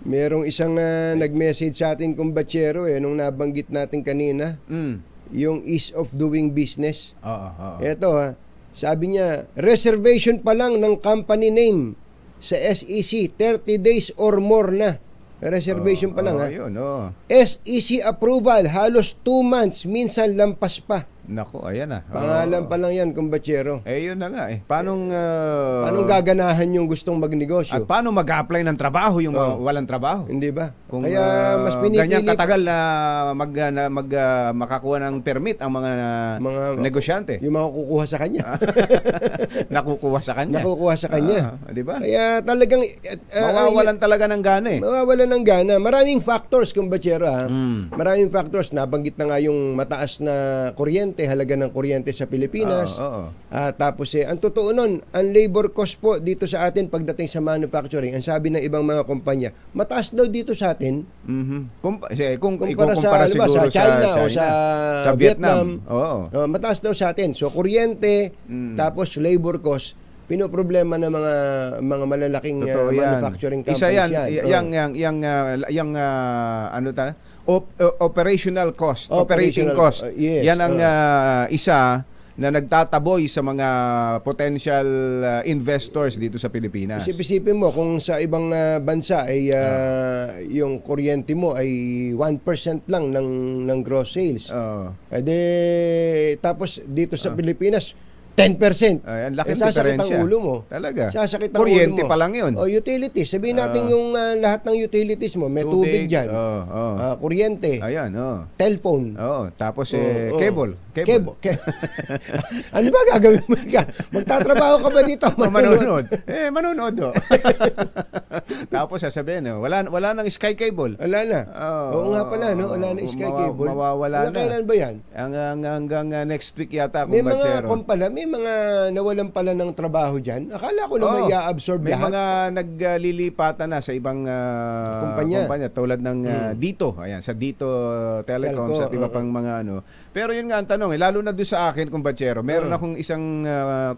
Merong isang ah, nag-message sa atin kumbatsero eh, nung nabanggit natin kanina, Mm. yung ease of doing business. Oo, oo. Ito ha, sabi niya, reservation pa lang ng company name sa SEC, 30 days or more na. Reservation pa lang Oo, ha. Yun, oo. SEC approval, halos 2 months, minsan lampas pa. Nako, ayan na. Oo. Pangalan pa lang yan, kumbatsero. Eh, yun na nga eh. Paano, uh, Anong gaganahan yung gustong magnegosyo? At paano mag-apply ng trabaho yung Oo. walang trabaho? Hindi ba? Kung Kaya uh, mas pinipili ganyan katagal na mag, na, mag uh, makakuha ng permit ang mga, Mga- negosyante. yung mga kukuha sa kanya. (laughs) Nakukuha sa kanya. Nakukuha sa kanya. Ah, di ba? Kaya talagang uh, uh, Mawawalan talaga ng gana eh. Mawawalan ng gana. Maraming factors kung batsera. ha? Mm. Maraming factors. Nabanggit na nga yung mataas na kuryente, halaga ng kuryente sa Pilipinas. Oo, oo. Ah, tapos eh, ang totoo nun, ang labor cost po dito sa atin pagdating sa manufacturing, ang sabi ng ibang mga kumpanya, mataas daw dito sa atin Mhm. Kung, eh, kung kumpara sa, ikukumpara ano ba, siguro sa China, o sa, sa Vietnam. Oo. Oh, mataas daw sa atin. So kuryente, Mm. tapos labor cost, pinoproblema ng mga mga malalaking uh, Totoo yan. manufacturing companies Isa yan, yan. y- Oh. yang yang yang uh, yang uh, ano ta? Op- uh, operational cost, operating Operational, cost. uh, yes, yan ang uh. uh, isa na nagtataboy sa mga potential uh, investors dito sa Pilipinas. Isip-isipin mo kung sa ibang ah, bansa ay ah, yung kuryente mo ay 1% lang ng ng gross sales. Oo. Eh di, tapos dito sa Pilipinas 10%. Ay, ang laking Eh, sasakit ang ulo mo. Talaga. Sasakit ang Kuryente ulo mo. pa lang yun. O utilities. Sabihin natin Ah. yung ah, lahat ng utilities mo. May tubig, dyan. Oo, oo. Ah, kuryente. Ayan, oh. Telephone. Oo, tapos eh, Oo, oo. cable. Cable. Cable. Ke- (laughs) ano ba gagawin mo? Magtatrabaho ka ba dito? (laughs) Oh, manonood. eh, manonood oh. (laughs) Tapos sasabihin, oh, wala wala nang sky cable. Wala na. Oo. Oo nga pala, no? Wala na sky Mawa- cable. mawawala Hanggang na. Kailan ba yan? Ang, ang hanggang uh, next week yata kung May mga kumpala, may mga nawalan pala ng trabaho dyan. Akala ko Oo. naman i-absorb May lahat. mga naglilipatan na sa ibang ah, Kumpanya. tulad ng ah, Dito. Ayan, sa Dito Telecom, Telco, sa iba oo. pang mga ano. Pero yun nga ang tanong, eh, lalo na doon sa akin kung bachero, meron Oo. akong isang ah,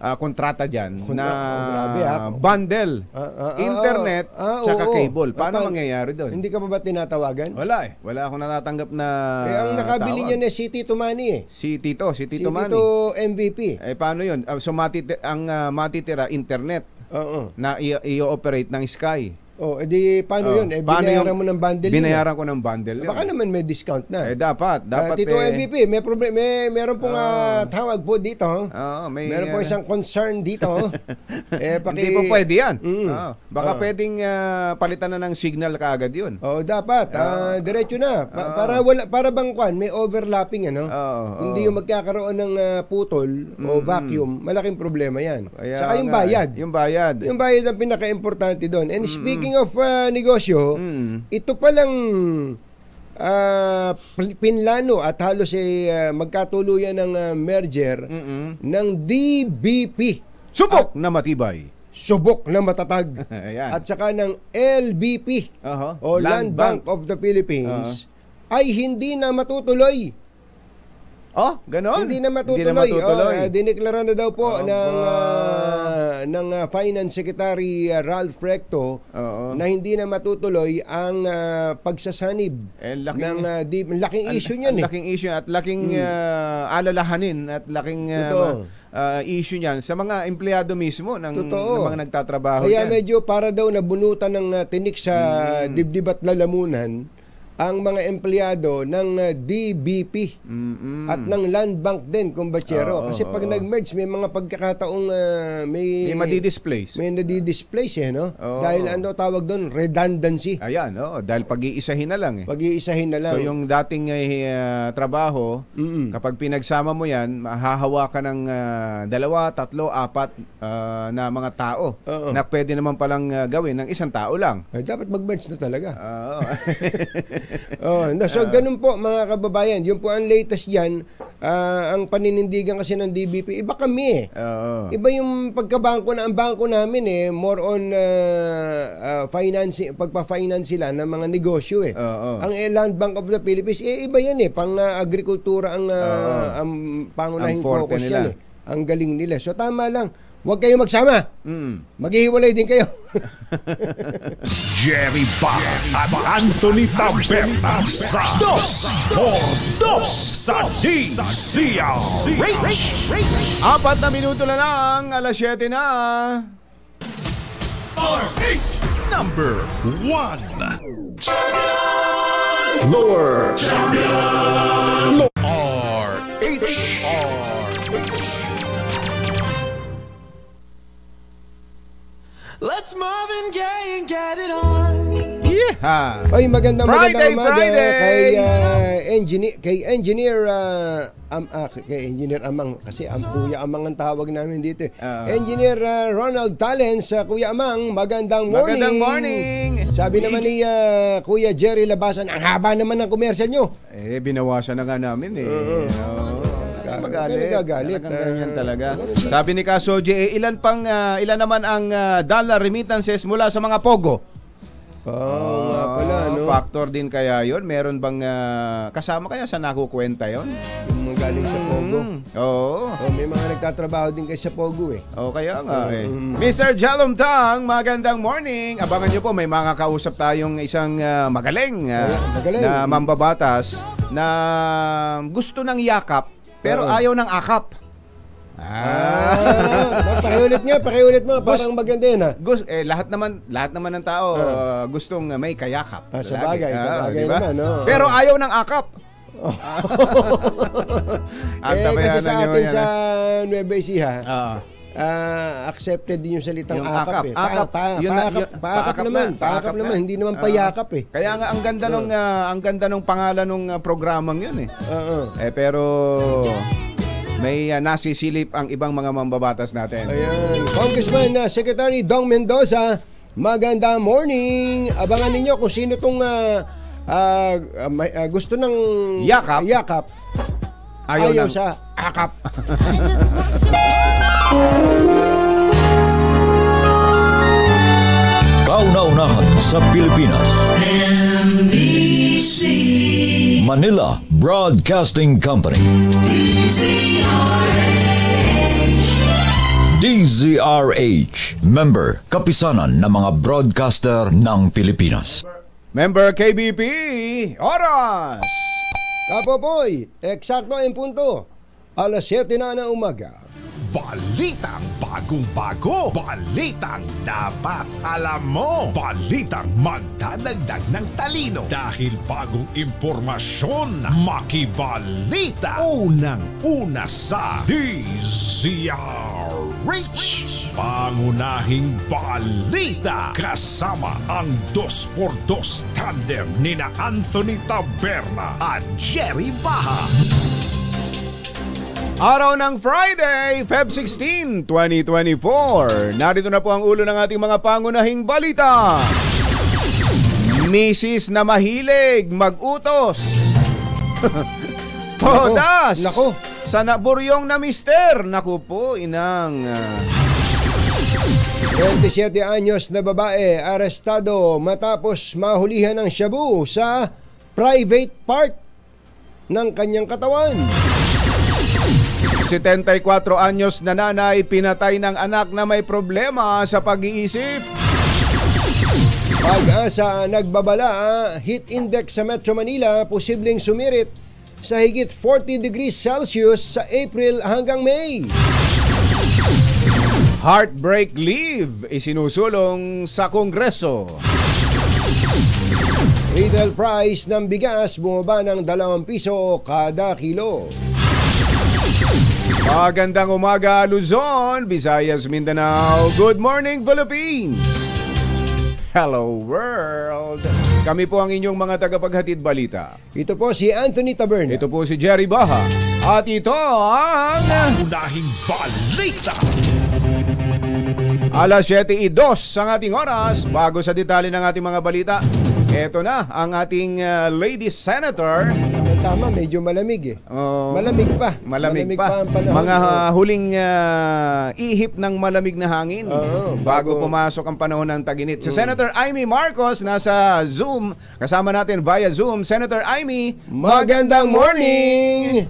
ah, kontrata Kontra- na oh, grabe, ah. bundle, Ah, ah, ah, internet, ah, tsaka oo. cable. Paano Ah, pa- mangyayari doon? Hindi ka pa ba tinatawagan? Wala eh. Wala akong natatanggap na eh, ang nakabili tawag. niya na si Tito Manny eh. Si Tito, si Tito Manny. Tito MVP. Eh paano 'yun? Ah, so matiti- ang ah, matitira internet Oo. na i- i-operate ng Sky. Oh, edi paano Oh, yun? Eh, paano binayaran yung- mo ng bundle yun, Binayaran ko ng bundle. eh. yun. Baka naman may discount na. Eh dapat, Ah, dapat Tito eh, MVP, may problem may meron pong ah, tawag po dito. Oo, may meron po ah, isang concern dito. (laughs) eh paki Hindi po pwede yan. Mm. Oo. baka Oo. pwedeng ah, palitan na ng signal kaagad yun. Oh, dapat ah, diretso na. Pa- para wala para bang kwan, may overlapping ano. Oo, Hindi oo. yung magkakaroon ng ah, putol o vacuum, malaking problema 'yan. Kaya Saka yung nga, bayad. eh, Yung bayad. Yung bayad ang pinaka-importante doon. And speaking of ah, negosyo, Mm. ito palang pl- pinlano at halos ay ah, magkatuluyan ng ah, merger Mm-mm. ng DBP. Subok na matibay. Subok na matatag. (laughs) At saka ng LBP Aha. o Land, Bank. of the Philippines ay hindi na matutuloy. Oh, ganon. Hindi na matutuloy. Hindi na matutuloy. Oh, uh, dineklara na daw po Aba. ng ah, ng ah, Finance Secretary ah, Ralph Recto Oo. na hindi na matutuloy ang ah, pagsasanib Eh, laking- ng ah, di, laking issue niyan eh. Laking issue at laking ah, alalahanin at laking Totoo. ah, issue niyan sa mga empleyado mismo ng, Totoo. ng mga nagtatrabaho Kaya dyan. medyo para daw nabunutan ng ah, tinik sa Mm. dibdib at lalamunan ang mga empleyado ng ah, DBP Mm-mm. at ng Land Bank din, kumbachero. Oo, Kasi pag oo. nag-merge, may mga pagkakataong ah, may... May madidisplace. May nadi-displace eh, no? Oo. Dahil ano tawag doon? Redundancy. Ayan, oh, dahil pag-iisahin na lang eh. Pag-iisahin na lang. So yung dating eh, ah, trabaho, Mm-mm. kapag pinagsama mo yan, mahahawa ka ng ah, dalawa, tatlo, apat ah, na mga tao Oo. na pwede naman palang ah, gawin ng isang tao lang. Ay, dapat mag-merge na talaga. Oo. (laughs) Oh, no, so ganun po mga kababayan. Yun po ang latest diyan. ang paninindigan kasi ng DBP, iba kami eh. Oo. Iba yung pagkabangko na ang bangko namin eh, more on uh, uh, financing, pagpa-finance sila ng mga negosyo eh. Oo. Ang eh, Land Bank of the Philippines, eh, iba yan eh, pang uh, agrikultura ang, uh, Oo. ang pangunahing Ang focus nila. yan eh. Ang galing nila. So tama lang, huwag kayo magsama. Mm. Maghihiwalay din kayo. Jerry Bang at Anthony Taberna sa Dos por Dos sa DZRH. Apat na minuto na lang, alas 7 na. Number 1. Lower. RH. Let's Marvin Gaye and get it on. Yeah. Ay, magandang Friday, magandang umaga Friday! kay uh, engineer kay engineer uh, am, ah, kay engineer Amang kasi ang Kuya Amang ang tawag namin dito. Oo. engineer uh, Ronald Talens sa Kuya Amang, magandang morning. Magandang morning. Sabi naman ni uh, Kuya Jerry Labasan, ang haba naman ng komersyal nyo. Eh, binawasan na nga namin eh. Oo. Ga- Magalit. Talagang ah. ganyan talaga. Sabi ni Kasoji, eh, ilan pang ah, ilan naman ang ah, dollar remittances mula sa mga pogo? Oo, nga pala, no? Factor din kaya 'yon. Meron bang ah, kasama kaya sa nakukwenta 'yon? Yung mga galing sa Pogo. Mm, Oo. Oh, may mga nagtatrabaho din kayo sa Pogo eh. O kaya nga eh. Mm. Mr. Jalom Tang, magandang morning. Abangan nyo po, may mga kausap tayong isang ah, magaling, Ayan, magaling. na mambabatas na gusto ng yakap pero Oo. ayaw ng akap. Ah, pakiulit nga, pakiulit mo. Parang maganda yun ha. Gus eh lahat naman lahat naman ng tao uh, gustong may kayakap. Ah, sa Lagi. bagay, sa Ah, bagay naman, no? Pero ayaw ng akap. (laughs) Ang eh, kasi sa atin sa ah. Nueva Ecija, Ah. Ah, accepted din yung salitang Yung akap, akap. eh. Akap. Pa, pa, Yun paakap, yun- paakap paakap naman, na, paakap paakap naman, na. hindi naman Ah. payakap eh. Kaya nga ang ganda nung ah, ang ganda nung pangalan nung ah, programang 'yun eh. Oo. Eh pero may ah, nasisilip ang ibang mga mambabatas natin. Ayan, Congressman uh, Secretary Dong Mendoza, magandang morning. Abangan ninyo kung sino tong ah, may- ah, gusto ng Yakap. yakap. Ayaw Ayaw, ng- sa akap. Kauna-unahan sa Pilipinas. Manila Broadcasting Company. DZRH, member, kapisanan ng mga broadcaster ng Pilipinas. Member KBP, oras! Kapopoy, eksakto ang punto. Alas 7 na ng umaga. Balitang bagong-bago. Balitang dapat alam mo. Balitang magdadagdag ng talino. Dahil bagong impormasyon. Makibalita. Unang-una sa DZRH. Pangunahing balita. Kasama ang 2x2 tandem ni na Anthony Taberna at Jerry Baha. Araw ng Friday, Feb 16, 2024. Narito na po ang ulo ng ating mga pangunahing balita. Misis na mahilig mag-utos. (laughs) Todas! Nako. Sa naburyong na mister. Naku po, inang... ah, 27 anyos na babae arestado matapos mahulihan ng shabu sa private part ng kanyang katawan. 74 anyos na nanay pinatay ng anak na may problema sa pag-iisip. Pag-asa nagbabala, heat index sa Metro Manila posibleng sumirit sa higit 40 degrees Celsius sa April hanggang May. Heartbreak leave isinusulong sa Kongreso. Retail price ng bigas bumaba ng 2 piso kada kilo. Magandang umaga Luzon, Visayas, Mindanao. Good morning Philippines. Hello world. Kami po ang inyong mga tagapaghatid balita. Ito po si Anthony Taberna. Ito po si Jerry Baha. At ito ang Unahing balita. alas 7.02 ang ating oras. Bago sa detalye ng ating mga balita, ito na ang ating uh, Lady Senator. Tama, medyo malamig eh. Oh, Malamig pa. Malamig, pa. ang panahon. Mga uh, huling uh, ihip ng malamig na hangin Oo, bago, bago- pumasok ang panahon ng taginit. Si Senator Amy Marcos nasa Zoom. Kasama natin via Zoom. Senator Amy, Magandang morning!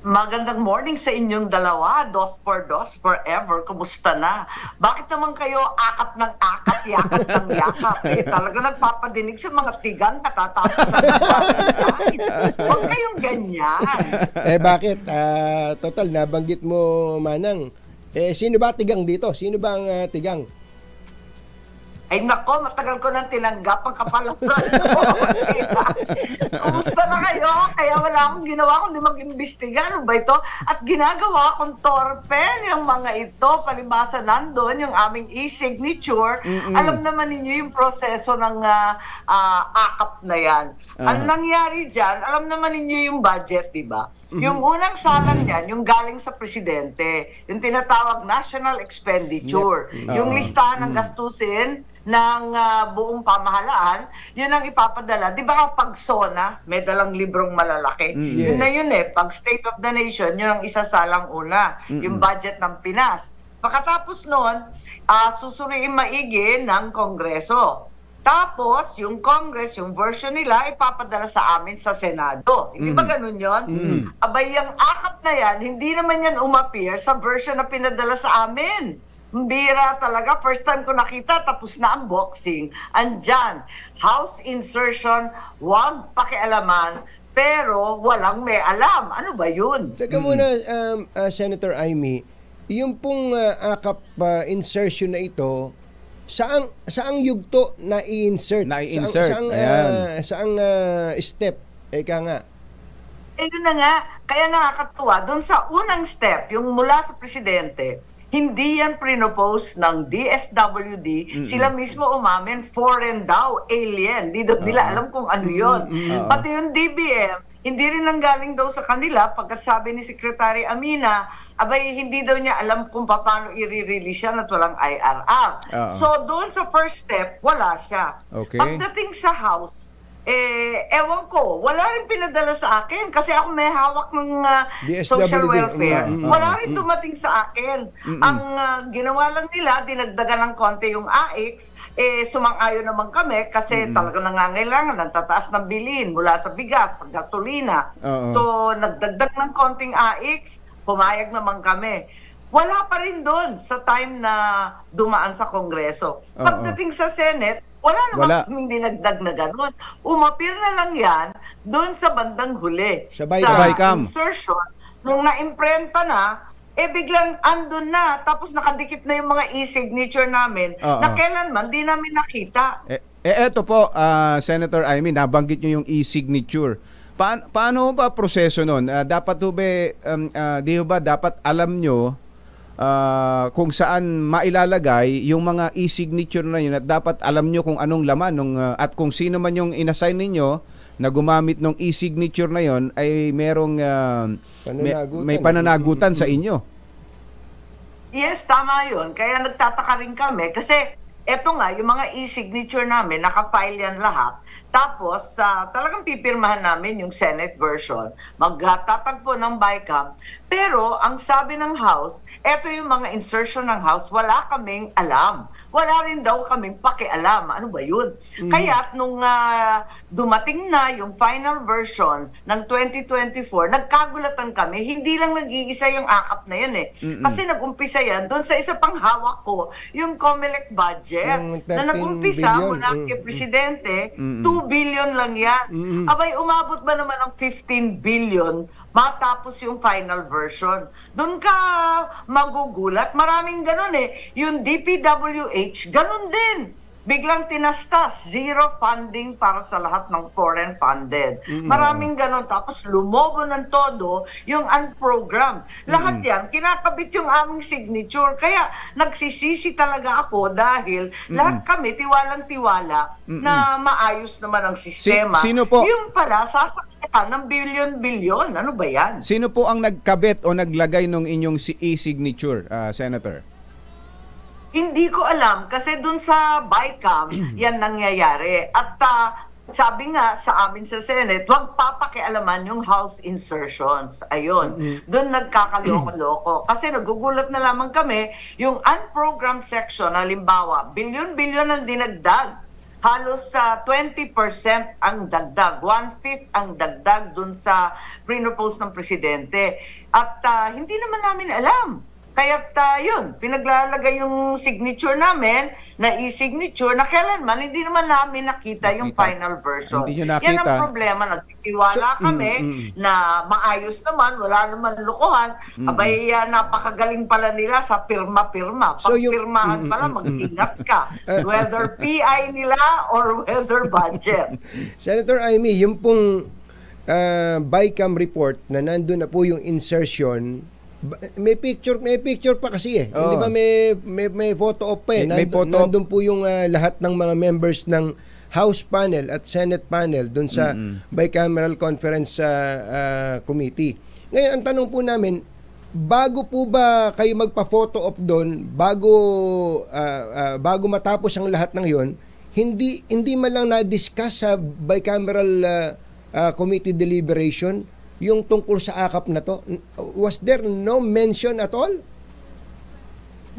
Magandang morning sa inyong dalawa, dos for dos forever. Kumusta na? Bakit naman kayo akap ng akap, yakap ng yakap? Eh, talaga nagpapadinig sa mga tigang katatapos bahay. Huwag kayong ganyan. Eh bakit? Ah, total, nabanggit mo, Manang. Eh, sino ba tigang dito? Sino ba ang ah, tigang? Ay nako, matagal ko nang tinanggap ang kapalasan ko. (laughs) Kumusta na kayo? Kaya wala akong ginawa kundi mag-imbestiga. Ano ba ito? At ginagawa kong torpe yung mga ito. Palibasa nandun, yung aming e-signature. Alam naman ninyo yung proseso ng ah, ah, akap na yan. Ang nangyari dyan, alam naman ninyo yung budget, di ba? Yung unang salang yan, yung galing sa presidente, yung tinatawag national expenditure. Yung listahan ng gastusin ng ah, buong pamahalaan, yun ang ipapadala. Di ba kapag SONA, may dalang librong malalaki? Yun na yun eh. Pag State of the Nation, yun ang isasalang una. Yung budget ng Pinas. Pagkatapos noon, ah, susuriin maigi ng Kongreso. Tapos, yung Congress, yung version nila, ipapadala sa amin sa Senado. Hindi ba ganun yon? Abay, yung akap na yan, hindi naman yan umappear sa version na pinadala sa amin. Bira talaga. First time ko nakita, tapos na ang boxing. Andyan, house insertion, wag pakialaman, pero walang may alam. Ano ba yun? Teka muna, um, ah, Senator Amy, yung pong ah, akap ah, insertion na ito, saang saang yugto na i-insert? Na-i-insert, Saang, saang, ayan. ah, saang ah, step? Eka nga. Eh, yun na nga. Kaya nakakatuwa, doon sa unang step, yung mula sa presidente, hindi yan pre-propose ng DSWD. Sila mismo umamin, foreign daw, alien. Di daw nila alam kung ano yon. Pati yung DBM, hindi rin nanggaling daw sa kanila pagkat sabi ni Secretary Amina, abay hindi daw niya alam kung paano i-release yan at walang IRR. Oo. So doon sa first step, wala siya. Okay. Pagdating sa House, eh, ewan ko, wala rin pinadala sa akin kasi ako may hawak ng DSWD. social welfare. Mm, mm, Wala rin dumating sa akin. Ang ah, ginawa lang nila, dinagdagan ng konti yung AX, eh sumang-ayon naman kami kasi talaga nangangailangan ng tataas ng bilhin mula sa bigas, pag gasolina. Oo. So, nagdagdag ng konting AX, pumayag naman kami. wala pa rin doon sa time na dumaan sa Kongreso. Pagdating sa Senate, wala naman Wala. kaming dinagdag na gano'n. Umapir na lang yan doon sa bandang huli. Sa Bicam. Sa Bicam. insertion. Nung na-imprenta na, eh biglang andun na. Tapos nakadikit na yung mga e-signature namin Oo. na kailanman di namin nakita. Eh, eh eto po, ah, Senator Amy, nabanggit nyo yung e-signature. Paano, paano ba proseso nun? Ah, dapat ho ba, um, ah, di ho ba dapat alam nyo ah, kung saan mailalagay yung mga e-signature na yun at dapat alam nyo kung anong laman nung, ah, at kung sino man yung inassign ninyo na gumamit ng e-signature na yon ay merong may, Pananagutan. may pananagutan sa inyo. Yes, tama yun. Kaya nagtataka rin kami kasi eto nga, yung mga e-signature namin, naka-file yan lahat. Tapos, sa talagang pipirmahan namin yung Senate version, magtatagpo ng BICAM. Pero, ang sabi ng House, eto yung mga insertion ng House, wala kaming alam. Wala rin daw kaming pakialam. Ano ba yun? Kaya, nung ah, dumating na yung final version ng 2024, nagkagulatan kami. Hindi lang nag-iisa yung akap na yan eh. Kasi nag-umpisa yan doon sa isa pang hawak ko, yung COMELEC budget. Yung Na 13 nag-umpisa billion. mula Mm. kay Presidente, 2 billion lang yan. Abay, umabot ba naman ng 15 billion matapos yung final version? Doon ka magugulat. Maraming ganun eh. Yung DPWH, ganun din. Biglang tinastas, zero funding para sa lahat ng foreign funded. Maraming ganon. Tapos lumobo ng todo yung unprogram. Lahat yan, kinakabit yung aming signature. Kaya nagsisisi talaga ako dahil lahat kami tiwalang-tiwala na maayos naman ang sistema. sino po? Yung pala, sasaksakan ng bilyon-bilyon. Ano ba yan? Sino po ang nagkabit o naglagay ng inyong si- e-signature, ah, Senator? Hindi ko alam kasi dun sa BICAM (clears throat) yan nangyayari. At ah, sabi nga sa amin sa Senate, huwag papakialaman yung House insertions. Ayun. Doon nagkakaloko-loko. (clears throat) Kasi nagugulat na lamang kami, yung unprogrammed section, halimbawa, bilyon-bilyon ang dinagdag. Halos sa 20% ang dagdag. One-fifth ang dagdag dun sa pre-propose ng presidente. At ah, hindi naman namin alam. Kaya yun, pinaglalagay yung signature namin na e-signature na kailanman hindi naman namin nakita yung Nakita. final version. Hindi nyo Yan nakita. ang problema. Nagtitiwala kami na maayos naman, wala naman lukuhan. Abay, ah, napakagaling pala nila sa pirma-pirma. Pag So yung- pirmahan pala, mag-ingat ka. (laughs) Whether PI nila or whether budget. (laughs) Senator Amy, yung pong uh, BICAM report na nandun na po yung insertion, may picture may picture pa kasi eh. Oo. Hindi ba may, may may photo op pa eh. May- may photo. Nandun po yung ah, lahat ng mga members ng House panel at Senate panel dun sa bicameral conference ah, ah, committee. Ngayon ang tanong po namin, bago po ba kayo magpa-photo op doon, bago ah, ah, bago matapos ang lahat ng 'yon, hindi hindi man lang na-discuss sa bicameral ah, ah, committee deliberation yung tungkol sa akap na to. Was there no mention at all?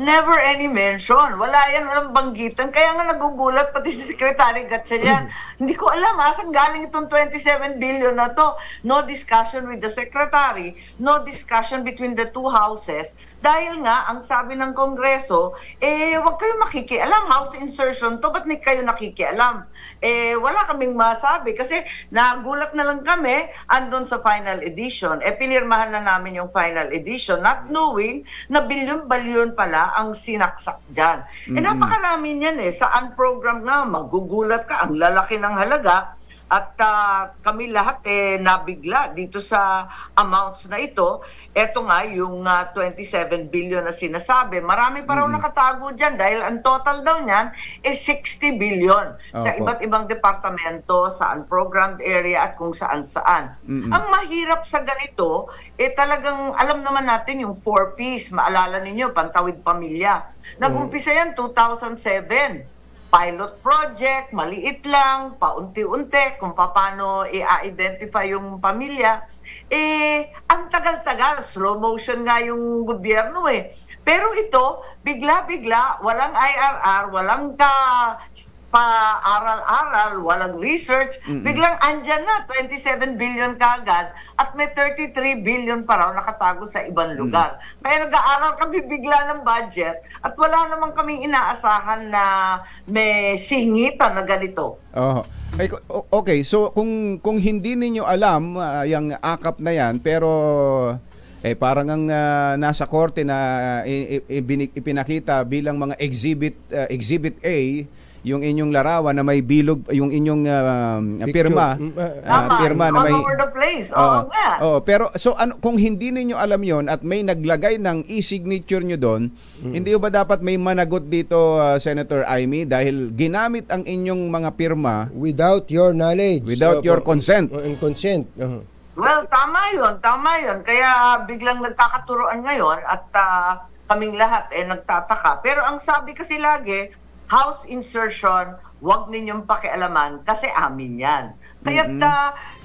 Never any mention. Wala yan, walang banggitan. Kaya nga nagugulat pati si Secretary Gatchalian. (clears throat) Hindi ko alam ha, saan galing itong 27 billion na to. No discussion with the Secretary, no discussion between the two houses. Dahil nga, ang sabi ng Kongreso, eh, wag kayo makikialam. House insertion to, ba't ni kayo nakikialam? Eh, wala kaming masabi kasi nagulat na lang kami andon sa final edition. Eh, pinirmahan na namin yung final edition not knowing na bilyon-balyon pala ang sinaksak dyan. Eh, napakarami niyan eh. Sa unprogram nga, magugulat ka. Ang lalaki ng halaga. At ah, kami lahat eh nabigla dito sa amounts na ito. Ito nga yung ah, 27 billion na sinasabi. Marami pa raw nakatago dyan dahil ang total daw niyan is 60 billion sa Opo. iba't ibang departamento, sa unprogrammed area at kung saan-saan. Ang mahirap sa ganito, eh talagang alam naman natin yung 4Ps. Maalala ninyo, Pantawid Pamilya. Nag-umpisa yan 2007 pilot project, maliit lang, paunti-unti, kung paano i-identify yung pamilya. Eh, ang tagal-tagal, slow motion nga yung gobyerno eh. Pero ito, bigla-bigla, walang IRR, walang ka pa-aral-aral, walang research, biglang andyan na, 27 billion kagad at may 33 billion pa raw nakatago sa ibang lugar. Kaya nag-aaral kami bigla ng budget at wala naman kaming inaasahan na may singitan na ganito. Oh. Okay, so kung kung hindi ninyo alam ah, yung akap na yan pero eh parang ang ah, nasa korte na ibinik- ipinakita bilang mga exhibit ah, exhibit A yung inyong larawan na may bilog yung inyong ah, pirma Mm, Tama, pirma na all may over the place. Oo Oo. nga. Oo, pero so ano kung hindi ninyo alam yon at may naglagay ng e-signature nyo doon, hindi ba dapat may managot dito uh, Senator Amy dahil ginamit ang inyong mga pirma Without your knowledge. Without your consent. Uh, and consent. Uh-huh. Well, tama yun, tama yun. Kaya biglang nagkakaturoan ngayon at ah, kaming lahat eh nagtataka. Pero ang sabi kasi lagi, house insertion, wag ninyong pakialaman kasi amin yan. Kaya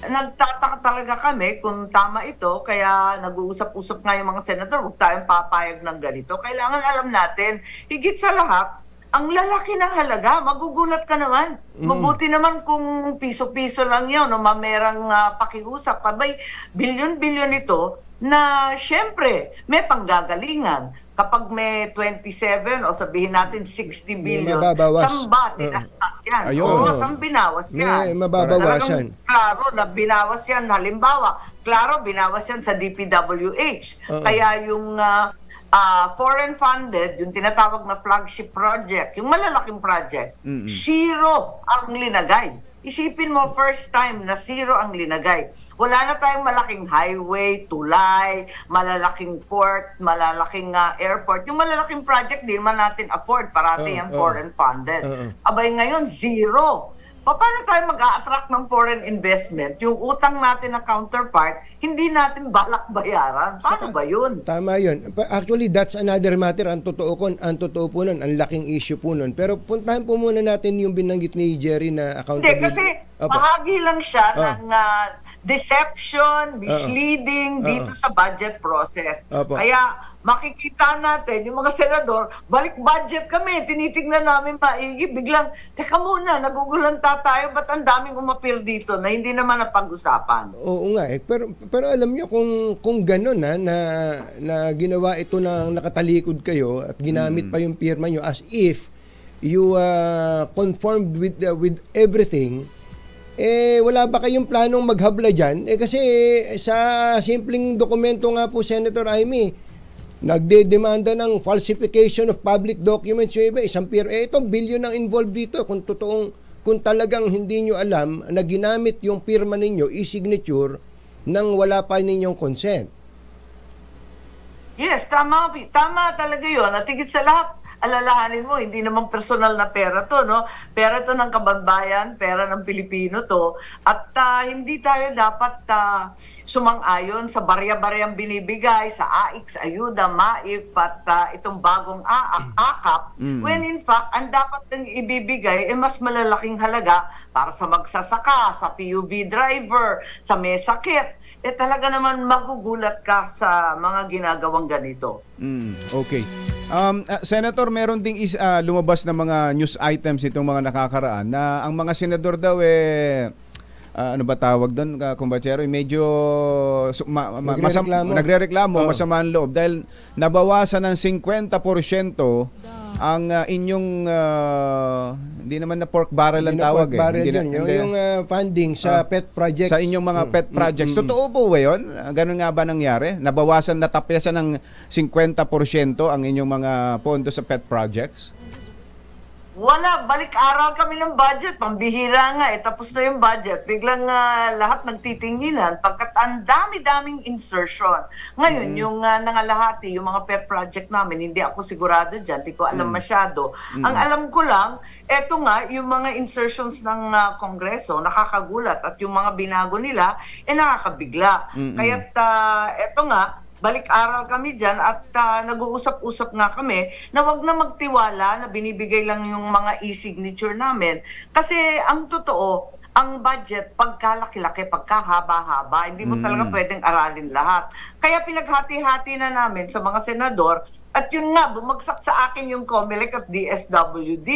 nagtataka talaga kami kung tama ito, kaya nag-uusap-usap nga yung mga senador, huwag tayong papayag ng ganito. Kailangan alam natin, higit sa lahat, ang lalaki ng halaga, magugulat ka naman. Mabuti naman kung piso-piso lang yun, no, mamerang uh, pakiusap. Abay, bilyon-bilyon ito na syempre may panggagalingan. Kapag may 27 o sabihin natin 60 billion, mababawas. samba, tinastas yan. Ayun. Oo, saan binawas yan? May mababawasan. Talagang Klaro na binawas yan. Halimbawa, klaro binawas yan sa DPWH. Oo. Kaya yung ah, ah, foreign funded, yung tinatawag na flagship project, yung malalaking project, zero ang linagay. Isipin mo, first time na zero ang linagay. Wala na tayong malaking highway, tulay, malalaking port, malalaking ah, airport. Yung malalaking project, di man natin afford. Parati Oo, yung oo. foreign funded. Oo. Abay ngayon, zero. Pa- Paano tayo mag-a-attract ng foreign investment? Yung utang natin na counterpart, hindi natin balak bayaran. Paano ba yun? Tama yun. Actually, that's another matter. Ang totoo, kon, ang totoo po nun, ang laking issue po nun. Pero puntahan po muna natin yung binanggit ni Jerry na Hindi, accountability. kasi Opo. bahagi lang siya Ah. ng ah, deception, misleading Ah. dito sa budget process. Opo. Kaya makikita natin, yung mga senador, balik budget kami, tinitingnan namin maigi, biglang, teka muna, nagugulanta tayo, ba't ang daming umapil dito na hindi naman napag-usapan? Oo nga eh. Pero, pero alam niyo kung, kung gano'n ha, na, na ginawa ito ng nakatalikod kayo at ginamit pa yung pirma nyo as if you uh, conformed with, uh, with everything, eh wala ba kayong planong maghabla dyan? Eh kasi sa simpleng dokumento nga po, Senator Amy, nagdedemanda ng falsification of public documents yung iba, isang peer. Eh ito, billion ang involved dito. Kung totoong, kung talagang hindi nyo alam na ginamit yung pirma ninyo, e-signature, nang wala pa ninyong consent. Yes, tama, tama talaga yun. At higit sa lahat, alalahanin mo, hindi naman personal na pera to, no? Pera to ng kababayan, pera ng Pilipino to. At ah, hindi tayo dapat ah, sumang-ayon sa barya-baryang binibigay sa AIX, Ayuda, MAIF, at ah, itong bagong AAK, AKAP, when in fact, ang dapat nang ibibigay ay mas malalaking halaga para sa magsasaka, sa PUV driver, sa may sakit. Eh talaga naman magugulat ka sa mga ginagawang ganito. Mm, okay. Um, uh, Senator, meron ding is, uh, lumabas na mga news items itong mga nakakaraan na ang mga senador daw eh uh, ano ba tawag doon, uh, kumbachero, eh, medyo su- ma- ma- masam- Nagrereklamo. nagrereklamo, Oo. masama ang loob dahil nabawasan ng 50% ang uh, inyong uh, hindi naman na pork barrel ang Hindi na tawag pork eh. barrel Hindi na- yun. Yung, hindi- yung uh, funding sa Ah. pet project. sa inyong mga pet projects. Totoo po ba yun? Ganun nga ba nangyari? Nabawasan, natapyasan ng 50% ang inyong mga pondo sa pet projects? Wala, balik-aral kami ng budget. Pambihira nga eh, tapos na yung budget. Biglang ah, lahat nagtitinginan pagkat ang dami-daming insertion. Ngayon, yung uh, nangalahati, yung mga pet project namin, hindi ako sigurado dyan, hindi ko alam masyado. Ang alam ko lang, eto nga, yung mga insertions ng ah, Kongreso, nakakagulat at yung mga binago nila, eh nakakabigla. Kaya't ah, eto nga, balik-aral kami dyan at ah, nag-uusap-usap nga kami na wag na magtiwala na binibigay lang yung mga e-signature namin. Kasi ang totoo, ang budget pagkalaki-laki, pagkahaba-haba, hindi mo talaga pwedeng aralin lahat. Kaya pinaghati-hati na namin sa mga senador at yun nga, bumagsak sa akin yung COMELEC at DSWD.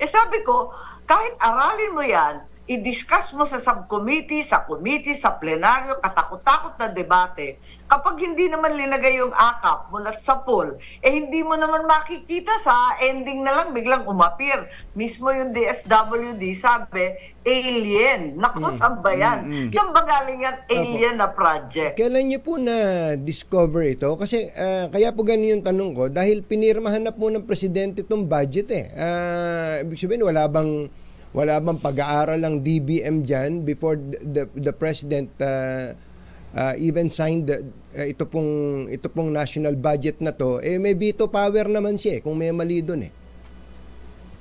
Eh sabi ko, kahit aralin mo yan, i-discuss mo sa subcommittee, sa committee, sa plenaryo, katakot-takot na debate. Kapag hindi naman linagay yung akap mula sa poll, eh hindi mo naman makikita sa ending na lang biglang umapir. Mismo yung DSWD sabi, alien. Naku, saan ba yan? Saan ba galing yan alien na project? Kailan niyo po na-discover ito? Kasi ah, kaya po ganun yung tanong ko dahil pinirmahan na po ng presidente itong budget eh. Ah, ibig sabihin wala bang wala bang pag-aaral ng DBM diyan before the the, the president ah, ah, even signed the, ah, ito pong ito pong national budget na to eh may veto power naman siya eh, kung may mali doon eh.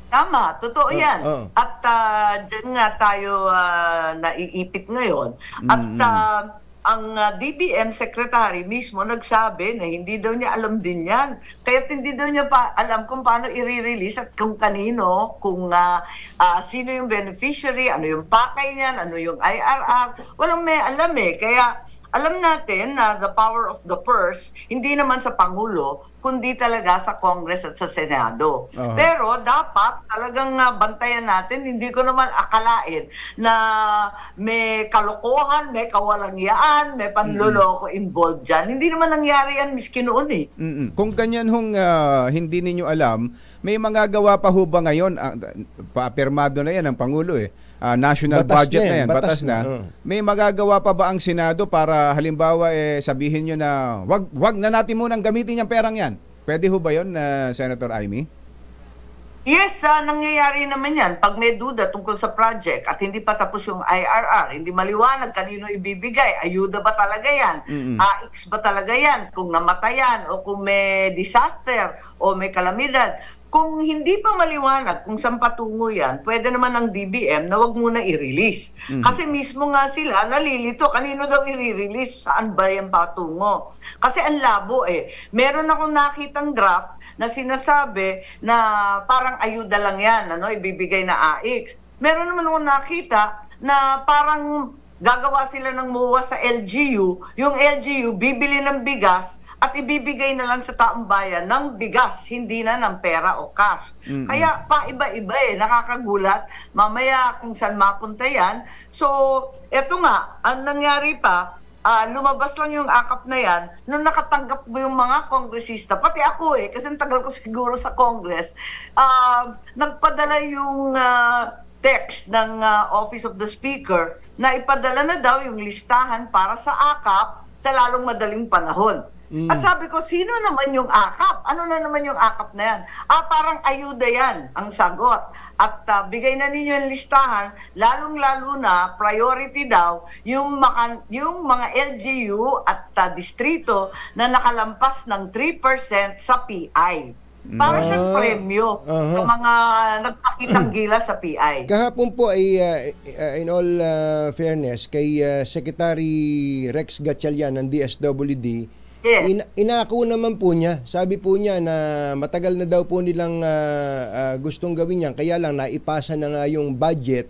Tama, totoo Oh, yan. oh. At uh, dyan nga tayo ah, naiipit ngayon. At ah, ang ah, DBM secretary mismo nagsabi na hindi daw niya alam din yan. Kaya hindi daw niya pa alam kung paano i-release at kung kanino, kung ah, ah, sino yung beneficiary, ano yung pakay niyan, ano yung IRR. Walang may alam eh. Kaya alam natin na the power of the purse, hindi naman sa Pangulo, kundi talaga sa Congress at sa Senado. Aha. Pero dapat talagang ah, bantayan natin, hindi ko naman akalain na may kalokohan, may kawalangyaan, may panloloko involved dyan. Hindi naman nangyari yan miski noon eh. Mm-mm. Kung ganyan hong ah, hindi ninyo alam, may mga gawa pa ho ba ngayon? Ah, paapirmado na yan ng Pangulo eh. Ah, national Batas budget na na yan, batas batas, na. na, oh. May magagawa pa ba ang Senado para halimbawa eh, sabihin nyo na wag wag na natin munang gamitin yung perang yan? Pwede ho ba yun, ah, Senator Amy? Yes, ah, nangyayari naman yan. Pag may duda tungkol sa project at hindi pa tapos yung IRR, hindi maliwanag kanino ibibigay, ayuda ba talaga yan? AX ba talaga yan? Kung namatayan o kung may disaster o may kalamidad. Kung hindi pa maliwanag kung saan patungo yan, pwede naman ng DBM na wag muna i-release. Kasi mismo nga sila nalilito, kanino daw i-release, saan ba yan patungo? Kasi ang labo eh. Meron akong nakitang draft na sinasabi na parang ayuda lang yan, ano, ibibigay na AX. Meron naman akong nakita na parang gagawa sila ng MOA sa LGU, yung LGU bibili ng bigas at ibibigay na lang sa taong bayan ng bigas, hindi na ng pera o cash. Kaya paiba-iba eh, nakakagulat. Mamaya kung saan mapunta yan. So, eto nga, ang nangyari pa, ah, lumabas lang yung akap na yan nung nakatanggap mo yung mga kongresista, pati ako eh, kasi tagal ko siguro sa Congress, ah, nagpadala yung ah, text ng ah, Office of the Speaker na ipadala na daw yung listahan para sa akap sa lalong madaling panahon. At sabi ko, sino naman yung akap? Ano na naman yung akap na yan? Ah, parang ayuda yan, ang sagot. At ah, bigay na ninyo yung listahan, lalong-lalo na, priority daw, yung, maka, yung mga LGU at ah, distrito na nakalampas ng 3% sa PI. Para siyang Ah, premyo aha. sa mga nagpakitang (clears throat) gila sa PI. Kahapon po ay uh, uh, in all uh, fairness kay uh, Secretary Rex Gatchalian ng DSWD In, inako naman po niya. Sabi po niya na matagal na daw po nilang uh, uh, gustong gawin yan kaya lang naipasa na nga yung budget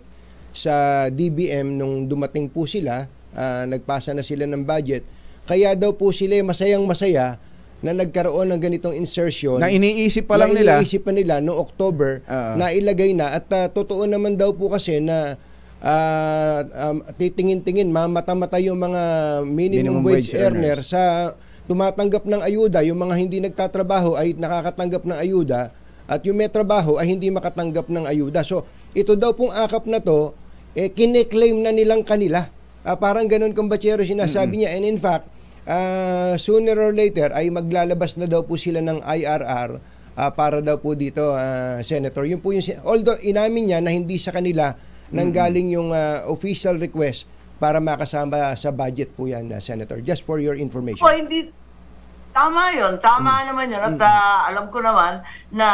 sa DBM nung dumating po sila, uh, nagpasa na sila ng budget. Kaya daw po sila masayang masaya na nagkaroon ng ganitong insertion Na iniisip pa lang na nila. iniisip pa nila no October Oo. na ilagay na at ah, totoo naman daw po kasi na ah, um, titingin-tingin mamata-mata yung mga minimum, Minimum wage, wage earner earners. sa tumatanggap ng ayuda yung mga hindi nagtatrabaho ay nakakatanggap ng ayuda at yung may trabaho ay hindi makatanggap ng ayuda. So ito daw pong akap na to eh kine-claim na nilang kanila. Ah, parang ganun kumbatsero sinasabi niya. And in fact ah, sooner or later ay maglalabas na daw po sila ng IRR ah, para daw po dito ah, senator. Yun po yung although inamin niya na hindi sa kanila nanggaling yung ah, official request para makasama sa budget po yan ah, senator just for your information. O hindi. Tama 'yon, tama naman 'yon at ah, alam ko naman na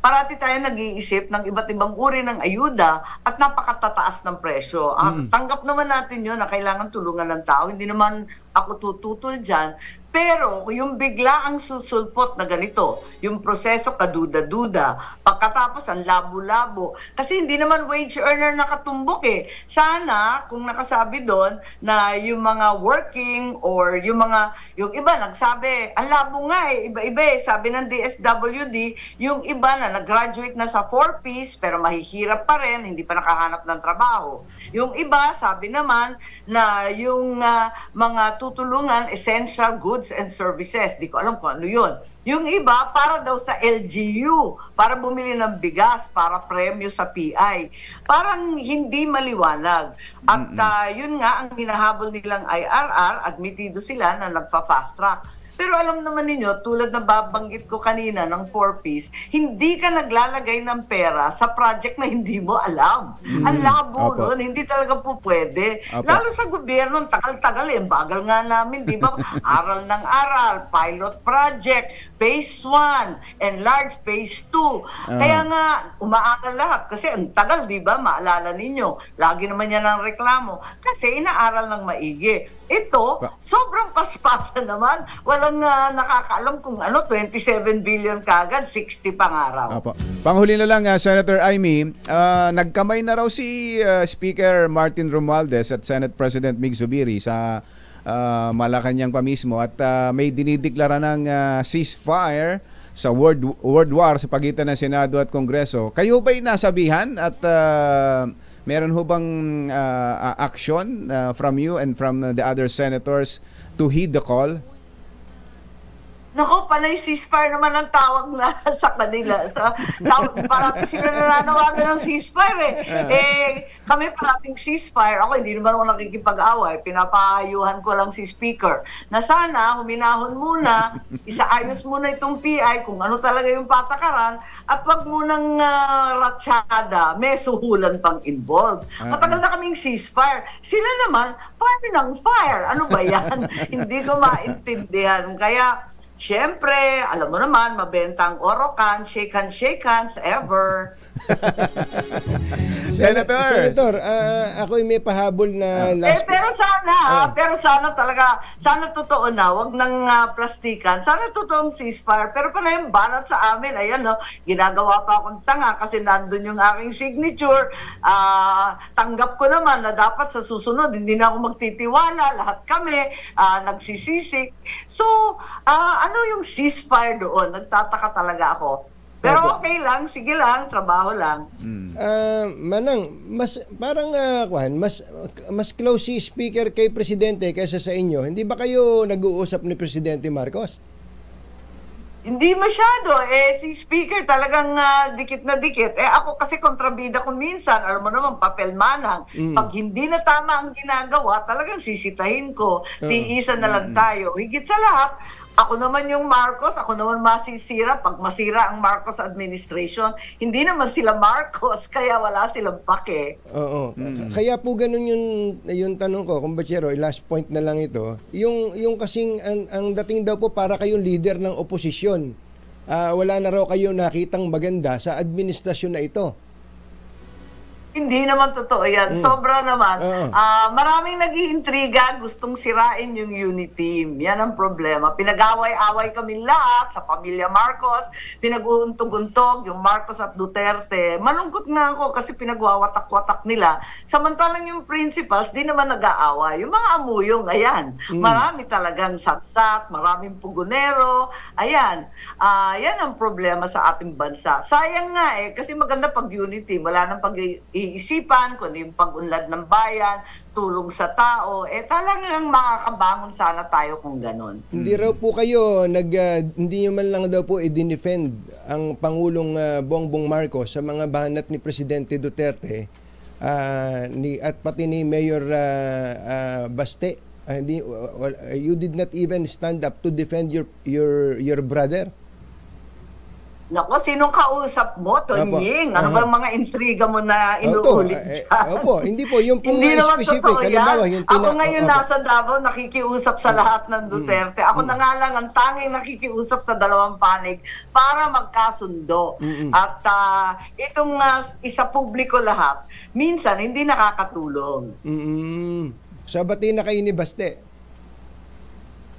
parati tayo nag-iisip ng iba't ibang uri ng ayuda at napakatataas ng presyo. Ah, tanggap naman natin 'yon na kailangan tulungan ng tao. Hindi naman ako tututol diyan. Pero yung bigla ang susulpot na ganito, yung proseso kaduda-duda, pagkatapos ang labo-labo, kasi hindi naman wage earner nakatumbok eh. Sana kung nakasabi doon na yung mga working or yung mga, yung iba nagsabi, ang labo nga eh, iba-iba eh, sabi ng DSWD, yung iba na nag-graduate na sa 4Ps pero mahihirap pa rin, hindi pa nakahanap ng trabaho. Yung iba, sabi naman na yung ah, mga tutulungan, essential goods and services, di ko alam kung ano yun. Yung iba, para daw sa LGU, para bumili ng bigas, para premyo sa PI. Parang hindi maliwanag. At ah, yun nga, ang hinahabol nilang IRR, admitido sila na nagpa-fast track. Pero alam naman ninyo, tulad na babanggit ko kanina ng 4Ps, hindi ka naglalagay ng pera sa project na hindi mo alam. Ang labo nun, hindi talaga po pwede. Opo. Lalo sa gobyerno, tagal-tagal eh. Bagal nga namin, di ba? (laughs) aral ng aral, pilot project, phase 1, enlarge phase 2. Kaya nga, umaagal lahat. Kasi ang tagal, di ba? Maalala ninyo, lagi naman yan ang reklamo. Kasi inaaral ng maigi. Ito, Pa- sobrang paspasan naman. Walang ah, nakakaalam kung ano, 27 billion kagad, 60 pang araw. Apo. Panghuli na lang, ah, Senator Amy, ah, nagkamay na raw si ah, Speaker Martin Romualdez at Senate President Mig Zubiri sa ah, Malacanang pa mismo at ah, may dinideklara ng ah, ceasefire sa world, world war sa pagitan ng Senado at Kongreso. Kayo ba'y nasabihan at ah, meron ho bang ah, action ah, from you and from the other senators to heed the call? Nako, panay ceasefire naman ang tawag na (laughs) sa kanila. Sa, tawag, parang sila nananawagan ng ceasefire eh. eh. Kami parating ceasefire. Ako, hindi naman ako nakikipag-away. Pinapahayuhan ko lang si speaker na sana huminahon muna, (laughs) isaayos muna itong PI kung ano talaga yung patakaran at wag munang uh, ratsyada, may suhulan pang involved. Matagal na kaming ceasefire. Sila naman, fire ng fire. Ano ba yan? (laughs) hindi ko maintindihan. Kaya, Siyempre, alam mo naman, mabenta ang Orocan, shake hands, shake hands, ever. (laughs) Senator! Senator, ah, ako'y may pahabol na Eh, last... pero sana, Ah. pero sana talaga, sana totoo na, wag nang ah, plastikan. Sana totoong ceasefire. Pero pa na yung banat sa amin, ayan no, ginagawa pa akong tanga kasi nandun yung aking signature. Ah, tanggap ko naman na dapat sa susunod, hindi na ako magtitiwala, lahat kami ah, nagsisisi. So, ah, ano yung ceasefire doon? Nagtataka talaga ako. Pero okay lang, sige lang, trabaho lang. Ah, Manang, mas parang ah, kuhan, mas mas close si speaker kay presidente kaysa sa inyo. Hindi ba kayo nag-uusap ni presidente Marcos? Hindi masyado. Eh, si speaker talagang ah, dikit na dikit. Eh, ako kasi kontrabida ko minsan. Alam mo naman, papel manang. Pag hindi na tama ang ginagawa, talagang sisitahin ko. Tiisan na lang tayo. Higit sa lahat, ako naman yung Marcos, ako naman masisira pag masira ang Marcos administration. Hindi naman sila Marcos, (laughs) kaya wala silang pake. Oo. Kaya po ganun yung yung tanong ko, kumbachero, last point na lang ito. Yung yung kasing ang, ang dating daw po para kayong leader ng oposisyon. Ah, wala na raw kayo nakitang maganda sa administrasyon na ito. Hindi naman totoo yan. Sobra naman. Oo. Ah, maraming nag-iintriga, gustong sirain yung unit team. Yan ang problema. Pinag-away-away kami lahat sa pamilya Marcos. Pinag-uuntog-untog yung Marcos at Duterte. Malungkot nga ako kasi pinagwawatak-watak nila. Samantalang yung principals, di naman nag-aaway. Yung mga amuyong, ayan. Marami talagang satsat, maraming pugunero. Ayan. Ah, yan ang problema sa ating bansa. Sayang nga eh, kasi maganda pag unity. Wala nang pag-iisipan ano yung pag-unlad ng bayan, tulong sa tao. Eh talagang makakabangon sana tayo kung ganun. Hindi raw po kayo nag ah, hindi niyo man lang daw po i-defend ang pangulong ah, Bongbong Marcos sa mga banat ni presidente Duterte ah, ni at pati ni Mayor ah, ah, Baste. Wa- you did not even stand up to defend your your your brother. Nako, sinong kausap mo, Tonying? Ano ba mga intriga mo na inuulit eh, dyan? opo, hindi po, yung pong Hindi naman specific, totoo halimbawa, yan. yung Ako tina- ngayon opo. Mm. nasa Davao, nakikiusap sa lahat ng Duterte. Ako na nga lang ang tanging nakikiusap sa dalawang panig para magkasundo. At ah, itong ah, isa publiko lahat, minsan hindi nakakatulong. Mm. Sa bati na kayo ni Baste.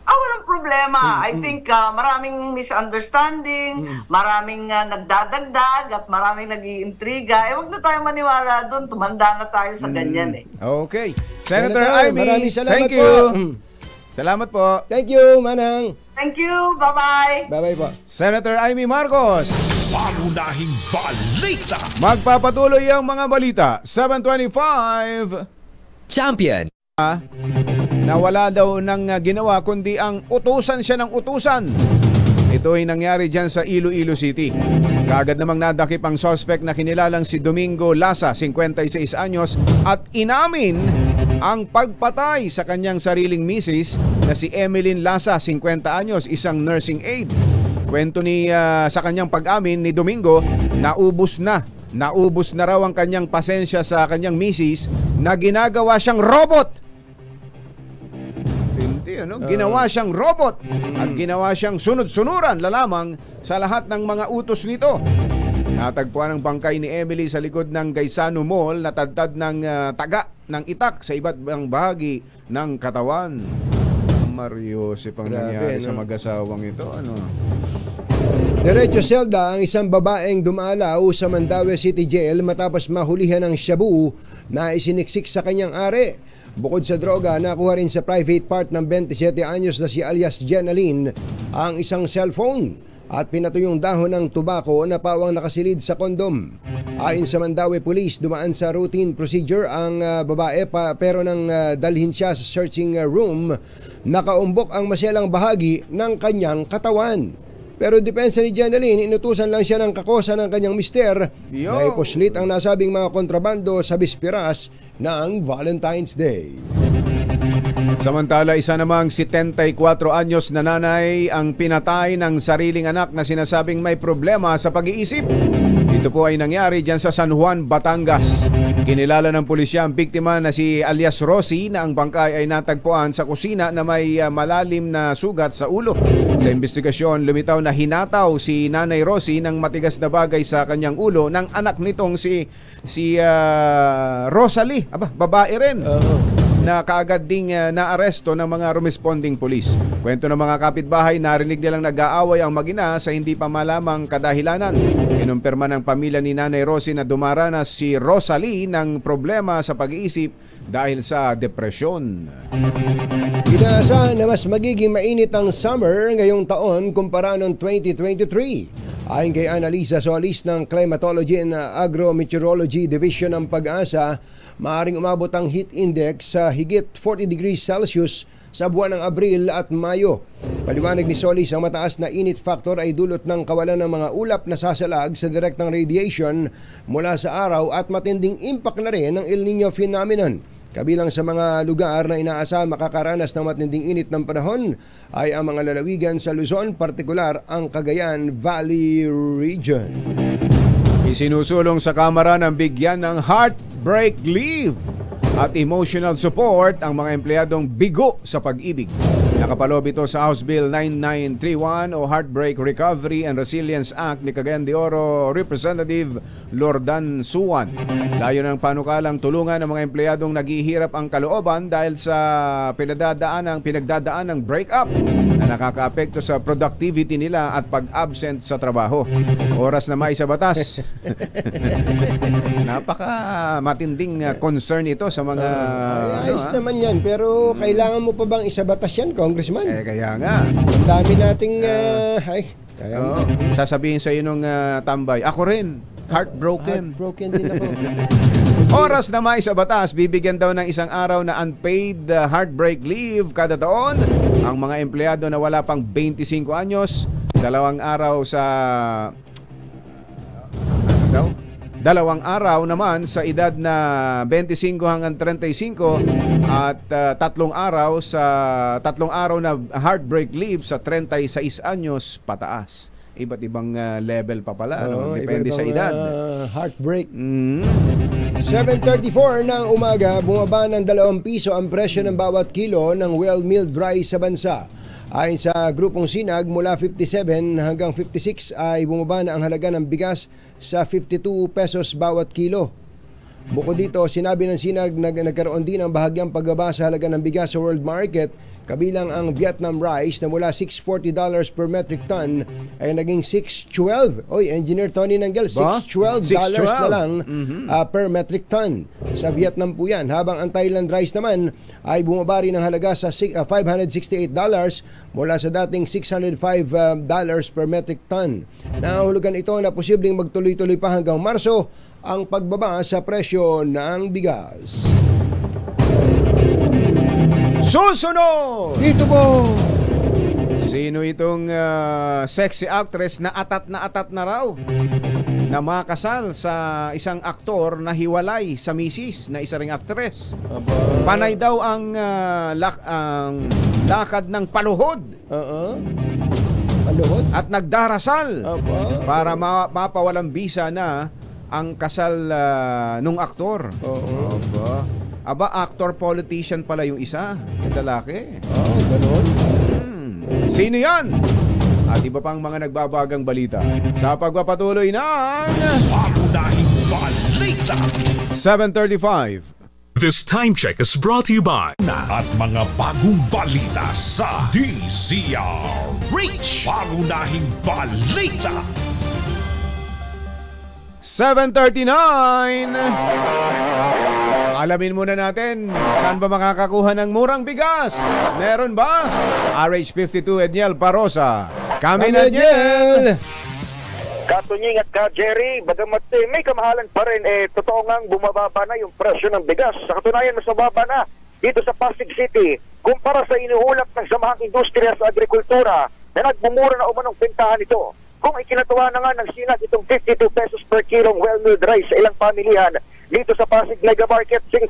Ah, walang problema. I think ah, maraming misunderstanding, maraming ah, nagdadagdag at maraming nag-iintriga. Eh, wag na tayo maniwala doon. Tumanda na tayo sa ganyan eh. Okay. Senator, Senator, salamat thank po. you. Mm. Salamat po. Thank you, Manang. Thank you. Bye-bye. Bye-bye po. Senator Amy Marcos. Pangunahing balita. Magpapatuloy ang mga balita. 725. Champion. Na wala daw ng uh, ginawa kundi ang utusan siya ng utusan. Ito ay nangyari dyan sa Iloilo City. Kagad namang nadakip ang suspect na kinilalang si Domingo Lasa, 56 anyos, at inamin ang pagpatay sa kanyang sariling misis na si Emeline Lasa, 50 anyos, isang nursing aide. Kwento ni ah, sa kanyang pag-amin ni Domingo, naubos na. Naubos na raw ang kanyang pasensya sa kanyang misis na ginagawa siyang robot. Hindi, ano? Ginawa siyang robot at ginawa siyang sunod-sunuran lalamang sa lahat ng mga utos nito. Natagpuan ang bangkay ni Emily sa likod ng Gaisano Mall na tadtad ng ah, taga ng itak sa iba't ibang bahagi ng katawan. Mariosip ang Grabe, nangyari sa no? mag-asawang ito. Ano? Diretso Selda ang isang babaeng dumalaw sa Mandaue City Jail matapos mahulihan ng shabu na isiniksik sa kanyang are. Bukod sa droga, nakuha rin sa private part ng 27 anyos na si alias Jenaline ang isang cellphone at pinatuyong dahon ng tubako na pawang nakasilid sa kondom. Ayon sa Mandaue Police, dumaan sa routine procedure ang ah, babae pa, pero nang ah, dalhin siya sa searching ah, room, nakaumbok ang maselang bahagi ng kanyang katawan. Pero depensa ni Janeline, inutusan lang siya ng kakosa ng kanyang mister Yo! na iposlit ang nasabing mga kontrabando sa bisperas ng Valentine's Day. Samantala, isa namang 74 anyos na nanay ang pinatay ng sariling anak na sinasabing may problema sa pag-iisip. Ito po ay nangyari dyan sa San Juan, Batangas. Kinilala ng pulisya ang biktima na si alias Rossi na ang bangkay ay natagpuan sa kusina na may uh, malalim na sugat sa ulo. Sa investigasyon, lumitaw na hinataw si Nanay Rossi ng matigas na bagay sa kanyang ulo ng anak nitong si si uh, Rosalie. Aba, babae rin na kaagad ding uh, naaresto ng mga responding police. Kwento ng mga kapitbahay, narinig nilang nag-aaway ang magina sa hindi pa malamang kadahilanan. Kinumpirma ng pamilya ni Nanay Rosie na dumaranas si Rosalie ng problema sa pag-iisip dahil sa depresyon. Inaasahan na mas magiging mainit ang summer ngayong taon kumpara noong 2023. Ayon kay Annalisa Solis ng Climatology and Agrometeorology Division ng Pag-asa, maaring umabot ang heat index sa higit 40 degrees Celsius sa buwan ng Abril at Mayo. Paliwanag ni Solis, ang mataas na init factor ay dulot ng kawalan ng mga ulap na sasalag sa direktang radiation mula sa araw at matinding impact na rin ng El Nino phenomenon. Kabilang sa mga lugar na inaasa makakaranas ng matinding init ng panahon ay ang mga lalawigan sa Luzon, partikular ang Cagayan Valley Region. Isinusulong sa Kamara ng bigyan ng heartbreak leave at emotional support ang mga empleyadong bigo sa pag-ibig. Nakapalob ito sa House Bill 9931 o Heartbreak Recovery and Resilience Act ni Cagayan de Oro Representative Lordan Suwan. Layo ng panukalang tulungan ang mga empleyadong naghihirap ang kalooban dahil sa pinagdadaan ng pinagdadaan ng breakup na nakakaapekto sa productivity nila at pag-absent sa trabaho. Oras na may sa batas. (laughs) Napaka matinding uh, concern ito sa mga Ay, ayos ano, ah. naman yan, pero kailangan mo pa bang isabatas yan, Congressman? Eh kaya nga. Ang dami nating... ah, ay, kaya Oo. sasabihin sa iyo nung ah, tambay, ako rin, heartbroken. Heartbroken din ako. (laughs) Oras na may sa batas, bibigyan daw ng isang araw na unpaid uh, heartbreak leave kada taon ang mga empleyado na wala pang 25 anyos, dalawang araw sa ano daw? Dalawang araw naman sa edad na 25 hanggang 35 at uh, tatlong araw sa tatlong araw na heartbreak leave sa 36 anyos pataas. Iba't ibang uh, level pa pala, ano? Oo, depende sa edad. ah, heartbreak. Mm. 7.34 ng umaga, bumaba ng 2 piso ang presyo ng bawat kilo ng well milled rice sa bansa. Ayon sa grupong Sinag, mula 57 hanggang 56 ay bumaba na ang halaga ng bigas sa 52 pesos bawat kilo. Bukod dito, sinabi ng Sinag na nagkaroon din ng bahagyang pagbaba sa halaga ng bigas sa world market kabilang ang Vietnam rice na mula $640 per metric ton ay naging 612. Oy, Engineer Tony Nanggel, Ba? $612 dollars na 612. lang ah, per metric ton. Sa Vietnam po yan. Habang ang Thailand rice naman ay bumaba rin ng halaga sa si- ah, $568 dollars mula sa dating $605 ah, dollars per metric ton. Nahulugan ito na posibleng magtuloy-tuloy pa hanggang Marso ang pagbaba sa presyo ng bigas. Susunod! Dito po! Sino itong ah, sexy actress na atat na atat na raw? Na makasal sa isang aktor na hiwalay sa misis na isa ring actress. Panay daw ang, ah, lak- ang lakad ng paluhod Oo. Paluhod? at nagdarasal Aba. para ma- mapawalang bisa na ang kasal ah, nung aktor. Oo. Aba. Aba, actor politician pala yung isa, yung lalaki. Oh, ganun. Sino yan? At iba pang mga nagbabagang balita sa pagpapatuloy ng Pangunahing balita. 735. This time check is brought to you by na at mga bagong balita sa DZRH. Pangunahing balita. 739. Alamin muna natin, saan ba makakakuha ng murang bigas? Meron ba? RH52 Edniel Parosa. Kami na Edniel! Katunying at ka Jerry, bagamat eh, may kamahalan pa rin, eh, totoo nga bumababa na yung presyo ng bigas. Sa katunayan, mas mababa na dito sa Pasig City kumpara sa inuulap ng samahang industriya sa agrikultura na nagbumura na umanong pintahan ito. Kung ikinatuwa na nga ng sinag itong 52 pesos per kilong well-milled rice sa ilang pamilihan dito sa Pasig Mega Market, 50.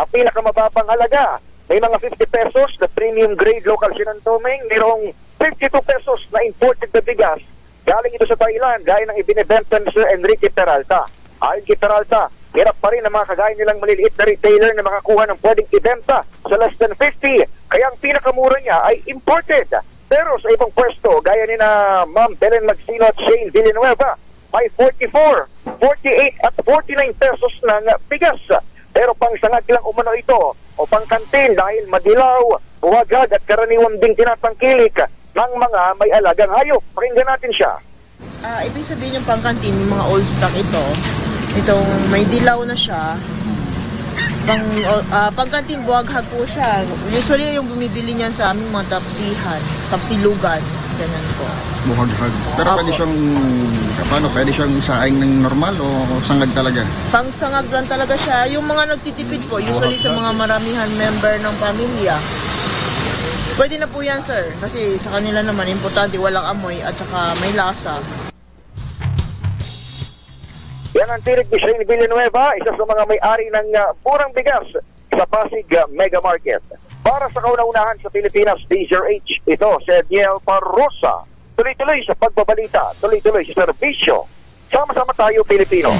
Ang pinakamababang halaga may mga 50 pesos na premium grade local sinantoming, mayroong 52 pesos na imported na bigas Galing ito sa Thailand, gaya ng ibinibenta ni Sir Enrique Peralta. Ayon kay Peralta, hirap pa rin ang mga kagaya nilang maliliit na retailer na makakuha ng pwedeng ibenta sa less than 50. Kaya ang pinakamura niya ay imported. Pero sa ibang pwesto, gaya ni na Ma'am Belen Magsino at Shane Villanueva, may 44, 48 at 49 pesos ng bigas. Pero pang sangag lang umano ito o pang kantin dahil madilaw, buwagag at karaniwan ding tinatangkilik ng mga may alagang hayop. Pakinggan natin siya. Ah, ibig sabihin yung pangkantin, yung mga old stock ito. Itong may dilaw na siya. Pang, uh, pangkantin, buwaghag po siya. Usually yung bumibili niyan sa aming mga tapsihan, tapsilugan. Ganyan po. buhaghag. Pero pwede siyang, paano, pwede siyang saing ng normal o sangag talaga? Pangsangag lang talaga siya. Yung mga nagtitipid po, usually sa mga maramihan member ng pamilya. Pwede na po yan, sir. Kasi sa kanila naman, importante, walang amoy at saka may lasa. Yan ang tinig ni Shane Villanueva, isa sa mga may-ari ng uh, murang bigas sa Pasig uh, Mega Market. Para sa kauna-unahan sa Pilipinas, DZRH, ito si Edniel Parrosa. Tuloy-tuloy sa pagbabalita, tuloy-tuloy sa serbisyo. Sama-sama tayo, Pilipino.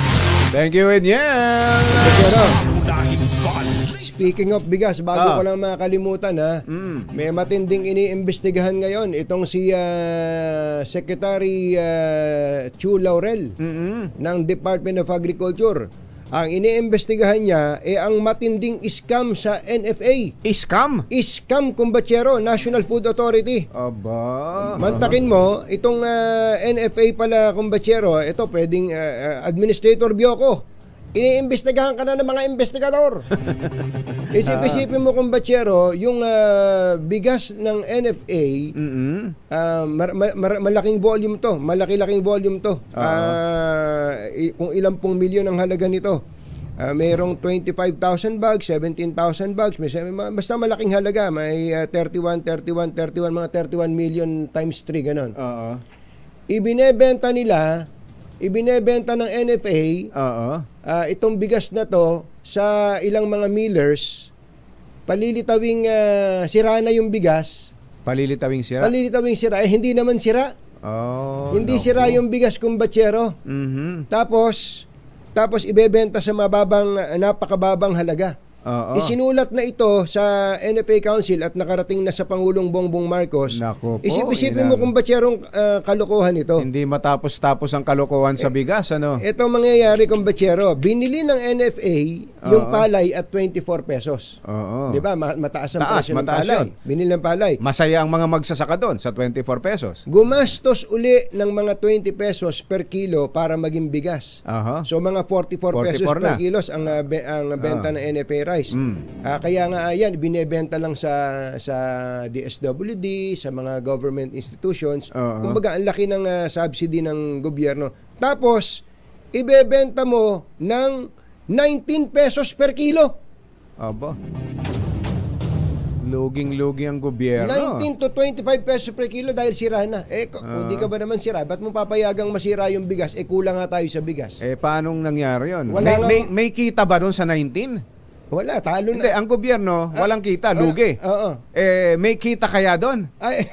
Thank you! Pero, Pangunahing balita. Speaking of bigas, bago Ah. ko lang makalimutan ha, may matinding iniimbestigahan ngayon itong si ah, Secretary ah, Chu Laurel ng Department of Agriculture. Ang iniimbestigahan niya ay ang matinding scam sa NFA. Iskam! Scam Kumbachero, National Food Authority. Aba! Mantakin mo, itong ah, NFA pala kumbachero, ito pwedeng ah, Administrator Bioko. Iniimbestigahan ka na ng mga investigador. (laughs) Isip-isipin mo kumbachero, yung ah, bigas ng NFA, Mm-mm. ah, mar- mar- mar- malaking volume to, malaki-laking volume to. Ah, i- kung ilang pong milyon ang halaga nito. Ah, mayroong 25,000 bags, 17,000 bags, may, basta malaking halaga, may ah, 31, 31, 31, mga 31 million times 3, ganon. Oo. Ibinebenta nila, ibinebenta ng NFA Oo. ah, itong bigas na to sa ilang mga millers, palilitawing ah, sira na yung bigas, Palilitawing sira. palilitawing sira, eh hindi naman sira. oh, hindi naku. sira yung bigas kumbachero. Mhm. Tapos, tapos ibebenta sa mababang, napakababang halaga. Oo. Isinulat na ito sa NFA Council at nakarating na sa Pangulong Bongbong Marcos. Nako po, Isip-isipin mo kung batserong ah, kalokohan ito. Hindi matapos-tapos ang kalokohan sa bigas, ano? Ito ang mangyayari kung batsero. Binili ng NFA yung Oo. palay at 24 pesos. Oo. Di ba? Ma- mataas ang Taas, presyo ng palay. yun. Binili ng palay. Masaya ang mga magsasaka doon sa 24 pesos. Gumastos uli ng mga 20 pesos per kilo para maging bigas. Aha. So mga 44, 44 pesos per na. kilos ang uh, be- ang benta Ah. ng NFA rice. Mm. Ah, kaya nga ayan binebenta lang sa sa DSWD, sa mga government institutions. Oo. Kumbaga ang laki ng ah, subsidy ng gobyerno. Tapos ibebenta mo ng 19 pesos per kilo. Aba. Luging-lugi ang gobyerno. 19 to 25 pesos per kilo dahil sira na. Eh, kung di ka ba naman sira, ba't mo papayagang masira yung bigas? Eh, kulang nga tayo sa bigas. Eh, paanong nangyari yun? Wala may, nga- may, may kita ba doon sa 19? Wala, talo Hindi, na. ang gobyerno, walang kita, lugi. Oo. Eh, may kita kaya doon? Ay,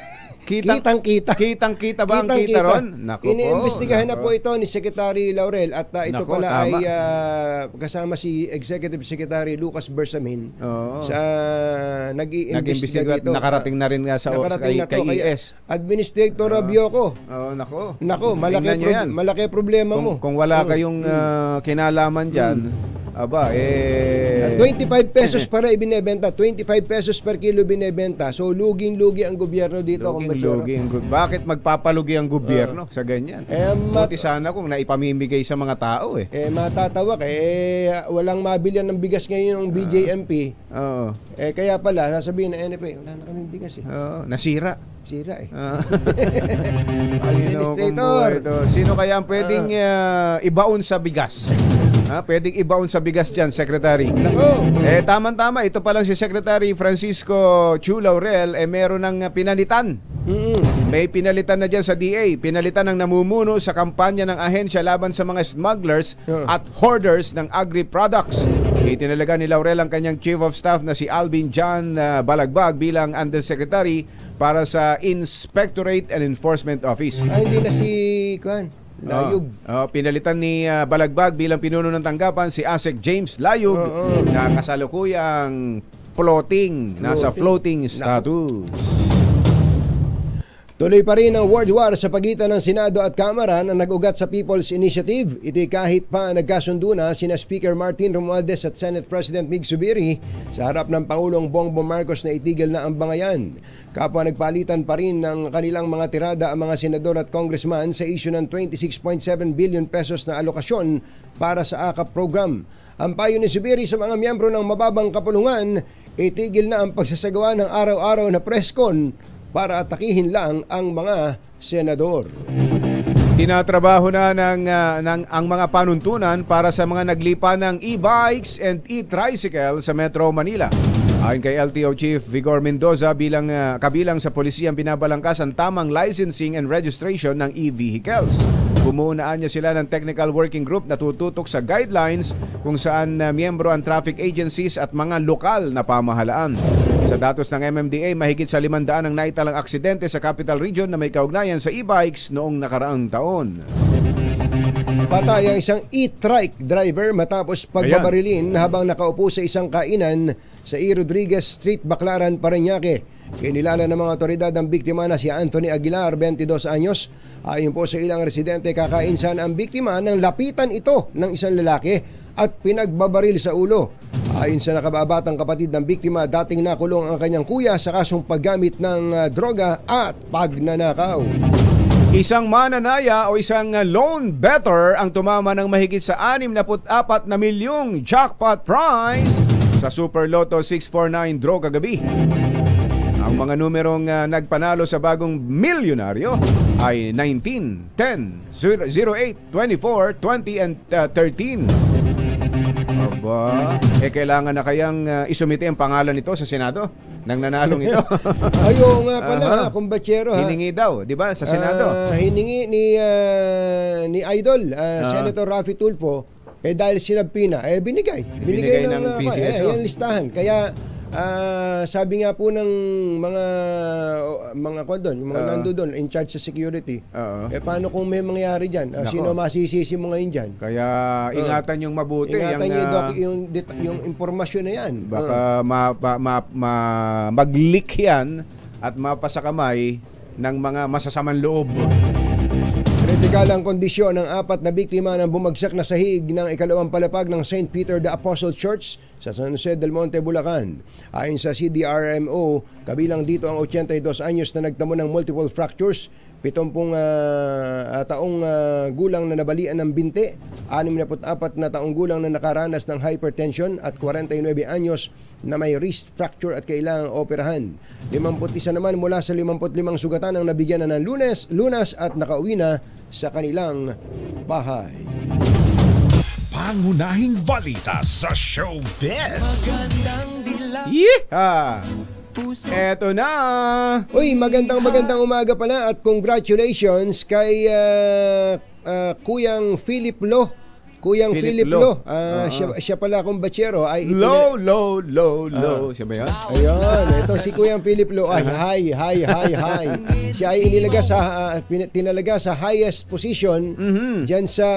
Kitang- kitang-kita. Kitang-kita ba ang kita ron? Naku Iniimbestigahan na po ito ni Secretary Laurel at uh, ito Naku, pala tama. ay ah, kasama si Executive Secretary Lucas Bersamin Oo. sa nag-iimbestiga dito. nakarating na rin nga sa Nakarating kay, na to. kay ES. Administrator Rabioco. Oo, nako. Nako, malaki, pro- malaki problema Kung, mo. kung wala kayong ah, kinalaman dyan, aba, eh... At 25 pesos para ibinebenta, 25 pesos per kilo binebenta. So luging-lugi ang gobyerno dito Luging-lugi gu- Bakit magpapalugi ang gobyerno sa ganyan? Eh, mat- Buti sana kung naipamimigay sa mga tao eh. Eh matatawa eh walang mabilihan ng bigas ngayon ng BJMP. Oo. Eh kaya pala, sasabihin ng NFA, wala na kaming bigas eh. Oo, nasira. Sira eh. Ah. (laughs) Administrator. Sino kaya ang pwedeng ah, ibaon sa bigas? Ha, pwedeng ibaon sa bigas dyan, Secretary. Nako. Eh, tama-tama. Ito pa lang si Secretary Francisco Chu Laurel, eh meron ng pinalitan. Mm-mm. May pinalitan na dyan sa DA. Pinalitan ng namumuno sa kampanya ng ahensya laban sa mga smugglers Yeah. at hoarders ng agri-products. Itinalaga ni Laurel ang kanyang Chief of Staff na si Alvin John ah, Balagbag bilang Undersecretary para sa Inspectorate and Enforcement Office. Ah, hindi na si Kwan. Layog. Oh, oh, pinalitan ni ah, Balagbag bilang pinuno ng tanggapan si Asek James Layog Oo. na kasalukuyang floating, nasa floating status. Tuloy pa rin ang world war sa pagitan ng Senado at Kamara na nag-ugat sa People's Initiative. Ito'y kahit pa nagkasundo na sina Speaker Martin Romualdez at Senate President Mig Subiri sa harap ng Pangulong Bongbong Marcos na itigil na ang bangayan. Kapwa nagpalitan pa rin ng kanilang mga tirada ang mga senador at congressman sa issue ng 26.7 billion pesos na alokasyon para sa AKAP program. Ang payo ni Subiri sa mga miyembro ng mababang kapulungan, itigil na ang pagsasagawa ng araw-araw na presscon para atakihin lang ang mga senador. Tinatrabaho na ng, ah, ng ang mga panuntunan para sa mga naglipa ng e-bikes and e-tricycle sa Metro Manila. Ayon kay LTO Chief Vigor Mendoza bilang ah, kabilang sa polisiya ang binabalangkas ang tamang licensing and registration ng e-vehicles. Bumuunaan niya sila ng technical working group na tututok sa guidelines kung saan ah, miyembro ang traffic agencies at mga lokal na pamahalaan. Sa datos ng MMDA, mahigit sa 500 ang naitalang aksidente sa Capital Region na may kaugnayan sa e-bikes noong nakaraang taon. Patay ang isang e-trike driver matapos pagbabarilin habang nakaupo sa isang kainan sa E. Rodriguez Street, Baclaran, Parañaque. Kinilala ng mga otoridad ang biktima na si Anthony Aguilar, 22 anyos. Ayon po sa ilang residente, kakainsan ang biktima nang lapitan ito ng isang lalaki at pinagbabaril sa ulo. Ayon sa nakababatang kapatid ng biktima, dating nakulong ang kanyang kuya sa kasong paggamit ng ah, droga at pagnanakaw. Isang mananaya o isang loan better ang tumama ng mahigit sa 64 na milyong jackpot prize sa Super Lotto 649 draw kagabi. Ang mga numerong ah, nagpanalo sa bagong milyonaryo ay 19, 10, 08, 24, 20 and ah, 13. Aba, eh kailangan na kayang ah, isumite ang pangalan nito sa Senado nang nanalong ito. (laughs) Ayo nga pala, ha, kumbatsero ha. Hiningi daw, 'di ba, sa Senado. Ah, hiningi ni ah, ni Idol ah, Ah. Senator Rafi Tulfo eh dahil sinabpina eh binigay. Binigay ng ah, PCSO. eh, yan listahan. Kaya Ah, sabi nga po ng mga mga kwan doon, yung mga Oo. nando doon in charge sa security. Oo. Eh paano kung may mangyari diyan? Nako. sino masisisi mo ngayon diyan? Kaya ingatan yung mabuti. Ingatan yung, yung, doc- yung, yung impormasyon na yan. Baka ma, ma, ma, ma- mag-leak yan at mapasa kamay ng mga masasamang loob. Kritikal kondisyon ng apat na biktima ng bumagsak na sahig ng ikalawang palapag ng St. Peter the Apostle Church sa San Jose del Monte, Bulacan. Ayon sa CDRMO, kabilang dito ang 82 anyos na nagtamo ng multiple fractures, 70 ah, taong ah, gulang na nabalian ng binte, 64 na taong gulang na nakaranas ng hypertension at 49 anyos na may wrist fracture at kailangang operahan. 51 naman mula sa 55 sugatan ang nabigyan na ng lunes, lunas at nakauwi na sa kanilang bahay. Pangunahing balita sa showbiz. Yeehaw! Eto na! Uy, magandang magandang umaga pala at congratulations kay ah, ah, Kuyang Philip Lo. Kuyang Philip Philip, Lo. Lo. Ah, Oo. siya, siya pala kong batsero ay itinil- Low, low, low, low. Siya ba yan? Ayun, ito si Kuyang Philip Lo ay hi, hi, hi, hi. Siya ay inilaga sa ah, pin- tinalaga sa highest position diyan sa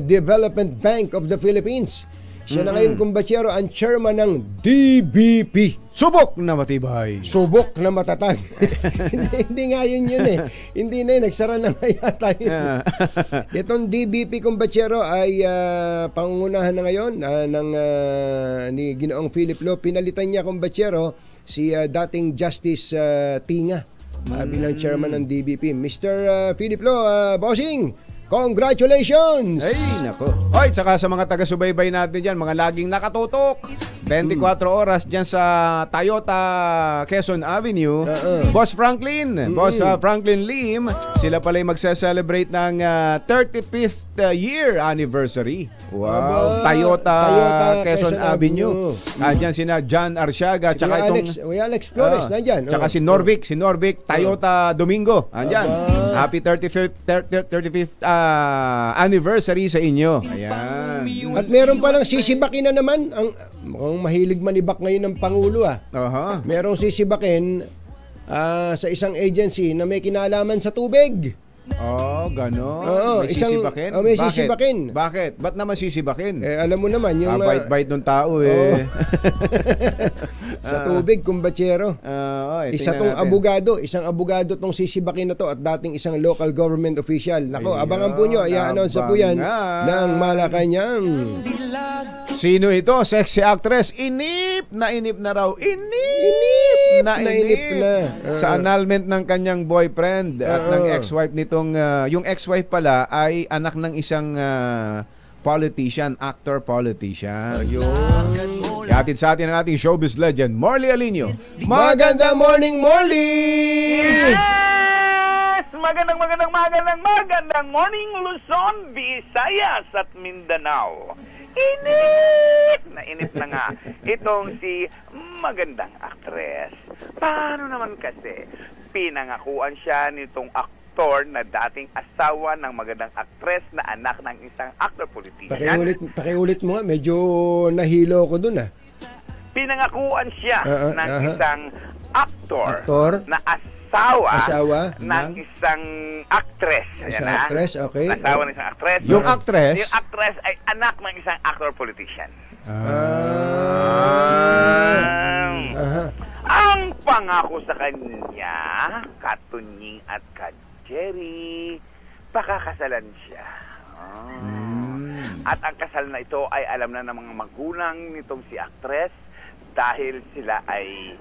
Development Bank of the Philippines. Siya na ngayon kumbatsero ang chairman ng DBP. Subok na matibay. Subok na matatag. (laughs) hindi, hindi nga yun yun eh. Hindi na yun. Nagsara na nga yata yun. (laughs) Itong DBP kumbatsero ay ah, pangungunahan na ngayon ah, ng ah, ni Ginoong Philip Lo. Pinalitan niya kumbatsero si ah, dating Justice ah, Tinga ah, bilang chairman ng DBP. Mr. ah, Philip Lo, ah, bossing, congratulations! Ay, nako. Oy, tsaka sa mga taga-subaybay natin dyan, mga laging nakatutok. 24 oras dyan sa Toyota Quezon Avenue. Boss Franklin, Boss uh, Franklin Lim, sila pala yung magse-celebrate ng uh, 35th uh, year anniversary. Wow. Aba, Toyota, Toyota Quezon, Quezon Avenue. Avenue. Andyan sina John Arsiaga, tsaka itong... Alex, Kuya Alex Flores, Ah, nandyan. Tsaka Oh. si Norvic, si Norvic, Toyota Domingo. Andyan. Happy 35th, 30 35th ah, anniversary sa inyo. Ayan. At meron palang sisibakin na naman ang mukhang mahilig manibak ngayon ng pangulo ah. Aha. Merong sisibakin ah, sa isang agency na may kinalaman sa tubig. Oh, gano'n. Oo, may isang- sisibakin? oh, may Bakit? sisibakin. Bakit? Ba't naman sisibakin? Eh, alam mo naman yung ah, ah, bite-bite ng tao eh. (laughs) (laughs) sa tubig kumbatsero. Ah, oh, eh, Isa tingnan tong natin. abogado, isang abogado tong sisibakin na to at dating isang local government official. Nako, Ayun, abangan po nyo, i-announce po yan abangan. ng Malacanang. Sino ito? Sexy actress. Inip na inip na raw. Inip, na na inip. inip na. Sa annulment ng kanyang boyfriend at Oo. ng ex-wife nitong ah, yung ex-wife pala ay anak ng isang ah, politician, actor politician. Ayun. Ihatid sa atin ang ating showbiz legend, Morley Alinio. Maganda morning, Morley! Yes! Magandang magandang magandang magandang morning Luzon, Visayas at Mindanao. Init na init na nga itong si magandang aktres. Paano naman kasi pinangakuan siya nitong aktor na dating asawa ng magandang aktres na anak ng isang actor politician. Pakiulit, pakiulit mo nga, medyo nahilo ko dun ah. Pinangakuan siya ah, ng aha. isang aktor, Aktor? na asawa, Asawa? ng isang actress. Ayan Isang na. actress, okay. Asawa ng isang actress. Yung actress? Yung actress ay anak ng isang actor politician. Ah. Aha. Ang pangako sa kanya, Katunying at Kajeri, pakakasalan siya. Ah. At ang kasal na ito ay alam na ng mga magulang nitong si actress dahil sila ay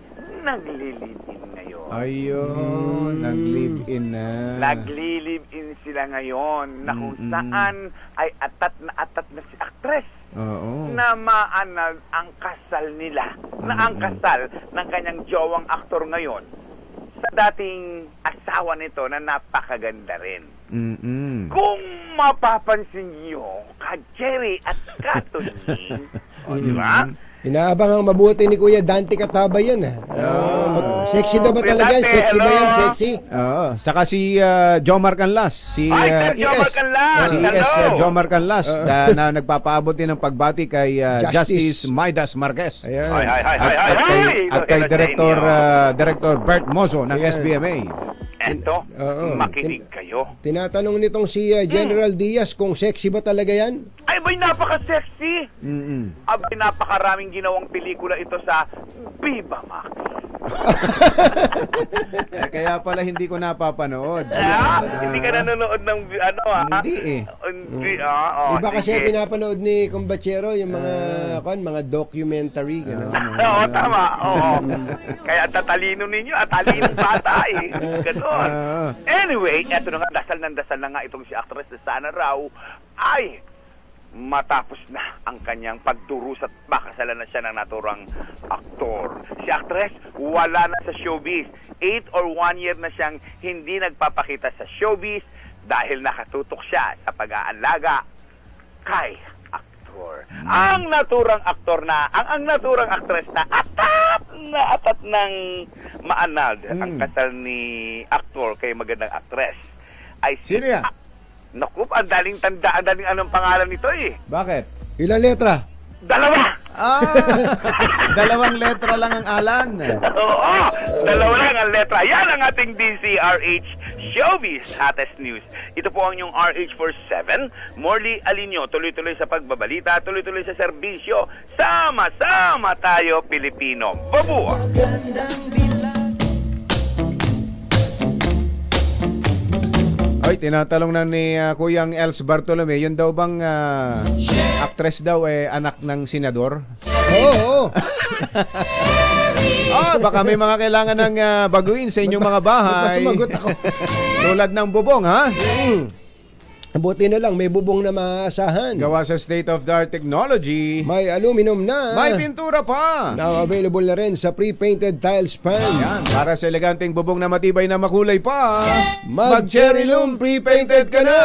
naglilibin ngayon. Ayun, nag-live-in na. Nagli-live-in sila ngayon na kung saan ay atat na atat na si actress Oo. na maanag ang kasal nila. Na ang kasal ng kanyang jowang aktor ngayon sa dating asawa nito na napakaganda rin. Mm-mm. Kung mapapansin niyo, ka Jerry at Katunying, (laughs) o di ba? Inaabangang mabuti ni Kuya Dante Katabay yan ah. Ah, mag- Sexy daw ba Kuya talaga? Dante, Sexy ba hello. yan? Sexy? Oo. Saka si uh, Jomar Canlas, si Ay, uh, Jomar ES. Canlas, Si. ES uh, Jomar Canlas na, na nagpapaabot din ng pagbati kay uh, Justice. Justice. Midas Marquez. Ayan. Ay, ay, ay, At, ay, at ay, kay, ay, at kay Director uh, Director Bert Mozo ng Ayan. SBMA. Eto, Oo. makinig kayo. Tinatanong nitong si uh, General Diaz kung sexy ba talaga yan? Ay, bay, napaka-sexy. Mm-mm. Abay, napakaraming ginawang pelikula ito sa Viva Max. (laughs) Eh, kaya pala hindi ko napapanood. Ah, hindi ka nanonood ng ano ah. Hindi eh. Hindi ah. Oh, Iba kasi sige. pinapanood ni Combachero yung mga kon, mga documentary gano'n. (laughs) Oo, tama. Oo. Kaya tatalino ninyo at talino bata eh. (laughs) Ganon. Ah. Anyway, eto na nga, dasal ng dasal na nga itong si actress na sana raw ay matapos na ang kanyang pagdurus at makasalan na siya ng naturang aktor. Si actress, wala na sa showbiz. Eight or one year na siyang hindi nagpapakita sa showbiz dahil nakatutok siya sa pag-aalaga kay aktor. Ang naturang aktor na, ang ang naturang actress na atat na atat ng maanad ang kasal ni aktor kay magandang actress ay si Sino yan? Ah, Naku, ang daling tanda, ang daling anong pangalan nito eh. Bakit? Ilang letra? Dalawa! Ah, dalawang letra lang ang alan. Oo, dalawa lang ang letra. Yan ang ating DCRH Showbiz Hottest News. Ito po ang yung RH47. Morley Alinyo, tuloy-tuloy sa pagbabalita, tuloy-tuloy sa serbisyo. Sama-sama tayo, Pilipino. Babu! Oy, tinatalong na ni uh, Kuyang Els Bartolome, yun daw bang ah, actress daw eh anak ng senador? Oo. (laughs) Ah, baka may mga kailangan ng ah, baguhin sa inyong mga bahay. Sumagot ako. Tulad ng bubong, ha? Buti na lang, may bubong na maaasahan. Gawa sa state-of-the-art technology. May aluminum na. May pintura pa. Now available na rin sa pre-painted tile span. Yan, para sa eleganteng bubong na matibay na makulay pa. Mag-Cherry Loom pre-painted ka na!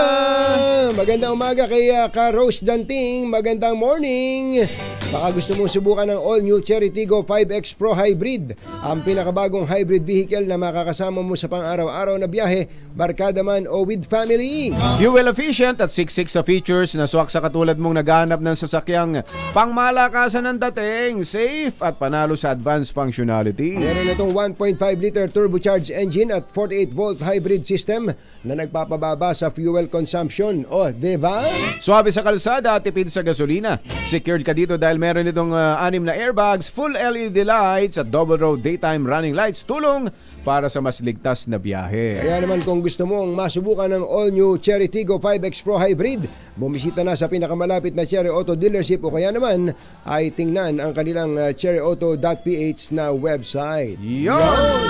Magandang umaga kay uh, Ka Rose Danting. Magandang morning! Baka gusto mong subukan ng all-new Cherry Tigo 5X Pro Hybrid. Ang pinakabagong hybrid vehicle na makakasama mo sa pang-araw-araw na biyahe, barkada man o with family. Fuel efficient at 6.6 sa features na swak sa katulad mong naghahanap ng sasakyang pangmalakasan ng dating, safe at panalo sa advanced functionality. Meron itong 1.5 liter turbocharged engine at 48 volt hybrid system na nagpapababa sa fuel consumption. O, di ba? Suwabe sa kalsada at tipid sa gasolina. Secured ka dito dahil meron itong uh, anim na airbags, full LED lights at double row daytime running lights. Tulong para sa mas ligtas na biyahe. Kaya naman kung gusto mong masubukan ng all-new Cherry Tigo 5X Pro Hybrid, bumisita na sa pinakamalapit na Cherry Auto dealership o kaya naman ay tingnan ang kanilang uh, cherryauto.ph na website. Yon!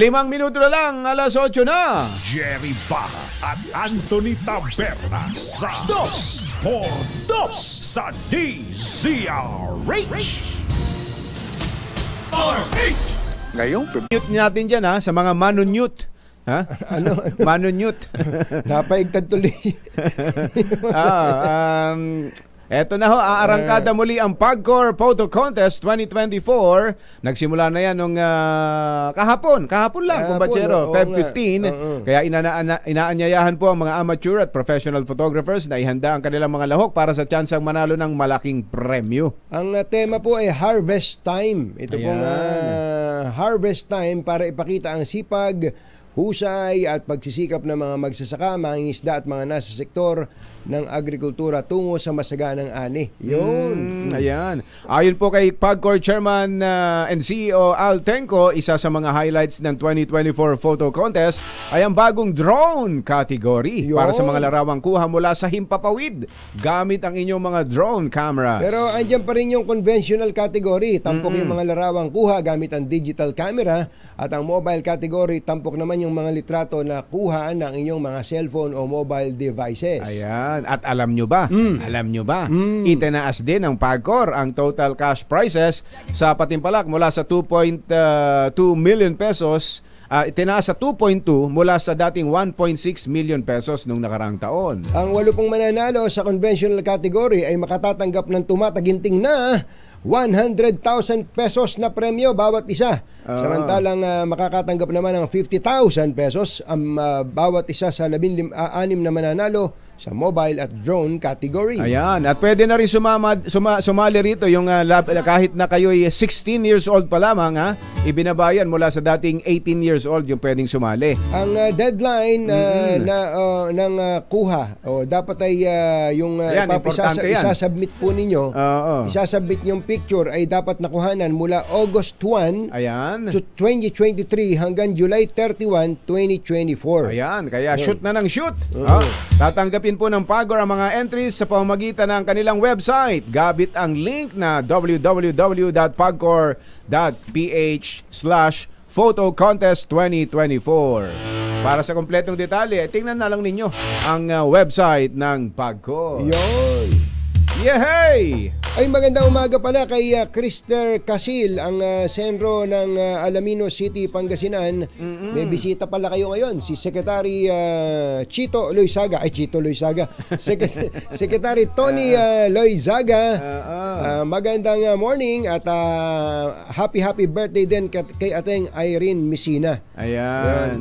Limang minuto na lang, alas 8 na. Jerry Baha at Anthony Taberna sa Dos por Dos sa DZRH. Ngayong mute natin dyan ha, sa mga manunute. Ha? (laughs) Ano? manunute. (laughs) Napaigtad tuloy. (laughs) ah, um, eto na ho, aarangkada muli ang Pagcor Photo Contest 2024. Nagsimula na yan nung ah, kahapon. Kahapon lang, oo Feb nga. 15. Oo. Kaya inaana- inaanyayahan po ang mga amateur at professional photographers na ihanda ang kanilang mga lahok para sa tsansang manalo ng malaking premyo. Ang uh, tema po ay Harvest Time. Ito Ayan. pong uh, Harvest Time para ipakita ang sipag, husay at pagsisikap ng mga magsasaka, mga isda at mga nasa sektor ng agrikultura tungo sa masaganang ani. Yun. Mm, ayan. Ayon po kay Pagcor Chairman uh, and CEO Al Tenco, isa sa mga highlights ng 2024 photo contest ay ang bagong drone category Yun. para sa mga larawang kuha mula sa himpapawid gamit ang inyong mga drone cameras. Pero andyan pa rin yung conventional category. Tampok yung mga larawang kuha gamit ang digital camera at ang mobile category, tampok naman yung mga litrato na kuha ng inyong mga cellphone o mobile devices. Ayan. At alam nyo ba, Mm. alam nyo ba, itinaas din ng Pagcor ang total cash prices sa Patimpalak mula sa 2.2 million pesos ah, itinaas sa 2.2 mula sa dating 1.6 million pesos nung nakaraang taon. Ang walo pong mananalo sa conventional category ay makatatanggap ng tumataginting na 100,000 pesos na premyo bawat isa. Ah. Samantalang ah, makakatanggap naman ng 50,000 pesos ang ah, bawat isa sa 16 na mananalo sa mobile at drone category. Ayan, at pwede na rin sumama, suma, sumali rito yung ah, lab- kahit na kayo 16 years old pa lamang ha, ibinabayan mula sa dating 18 years old yung pwedeng sumali. Ang ah, deadline ah, na ah, ng ah, kuha o dapat ay ah, yung uh, Ayan, isasubmit po ninyo. Oo. Isasubmit yung picture ay dapat nakuhanan mula August 1 Ayan. to 2023 hanggang July 31, 2024. Ayan, kaya Yun. shoot na ng shoot. Oo. Ha? Tatanggapin po ng Pagor ang mga entries sa pamamagitan ng kanilang website. Gabit ang link na www.pagcor.ph slash photo contest 2024. Para sa kompletong detalye, tingnan na lang ninyo ang uh, website ng Pagcor. Yon. Yehey! Ay magandang umaga pala kay uh, Krister Casil, ang uh, senro ng uh, Alamino City, Pangasinan. May bisita pala kayo ngayon, si Secretary uh, Chito Loizaga. Ay, Chito Loizaga. (laughs) Secret- Secretary Tony uh, Loizaga. Uh, magandang uh, morning at uh, happy happy birthday din kat- kay ating Irene Messina. Ayan.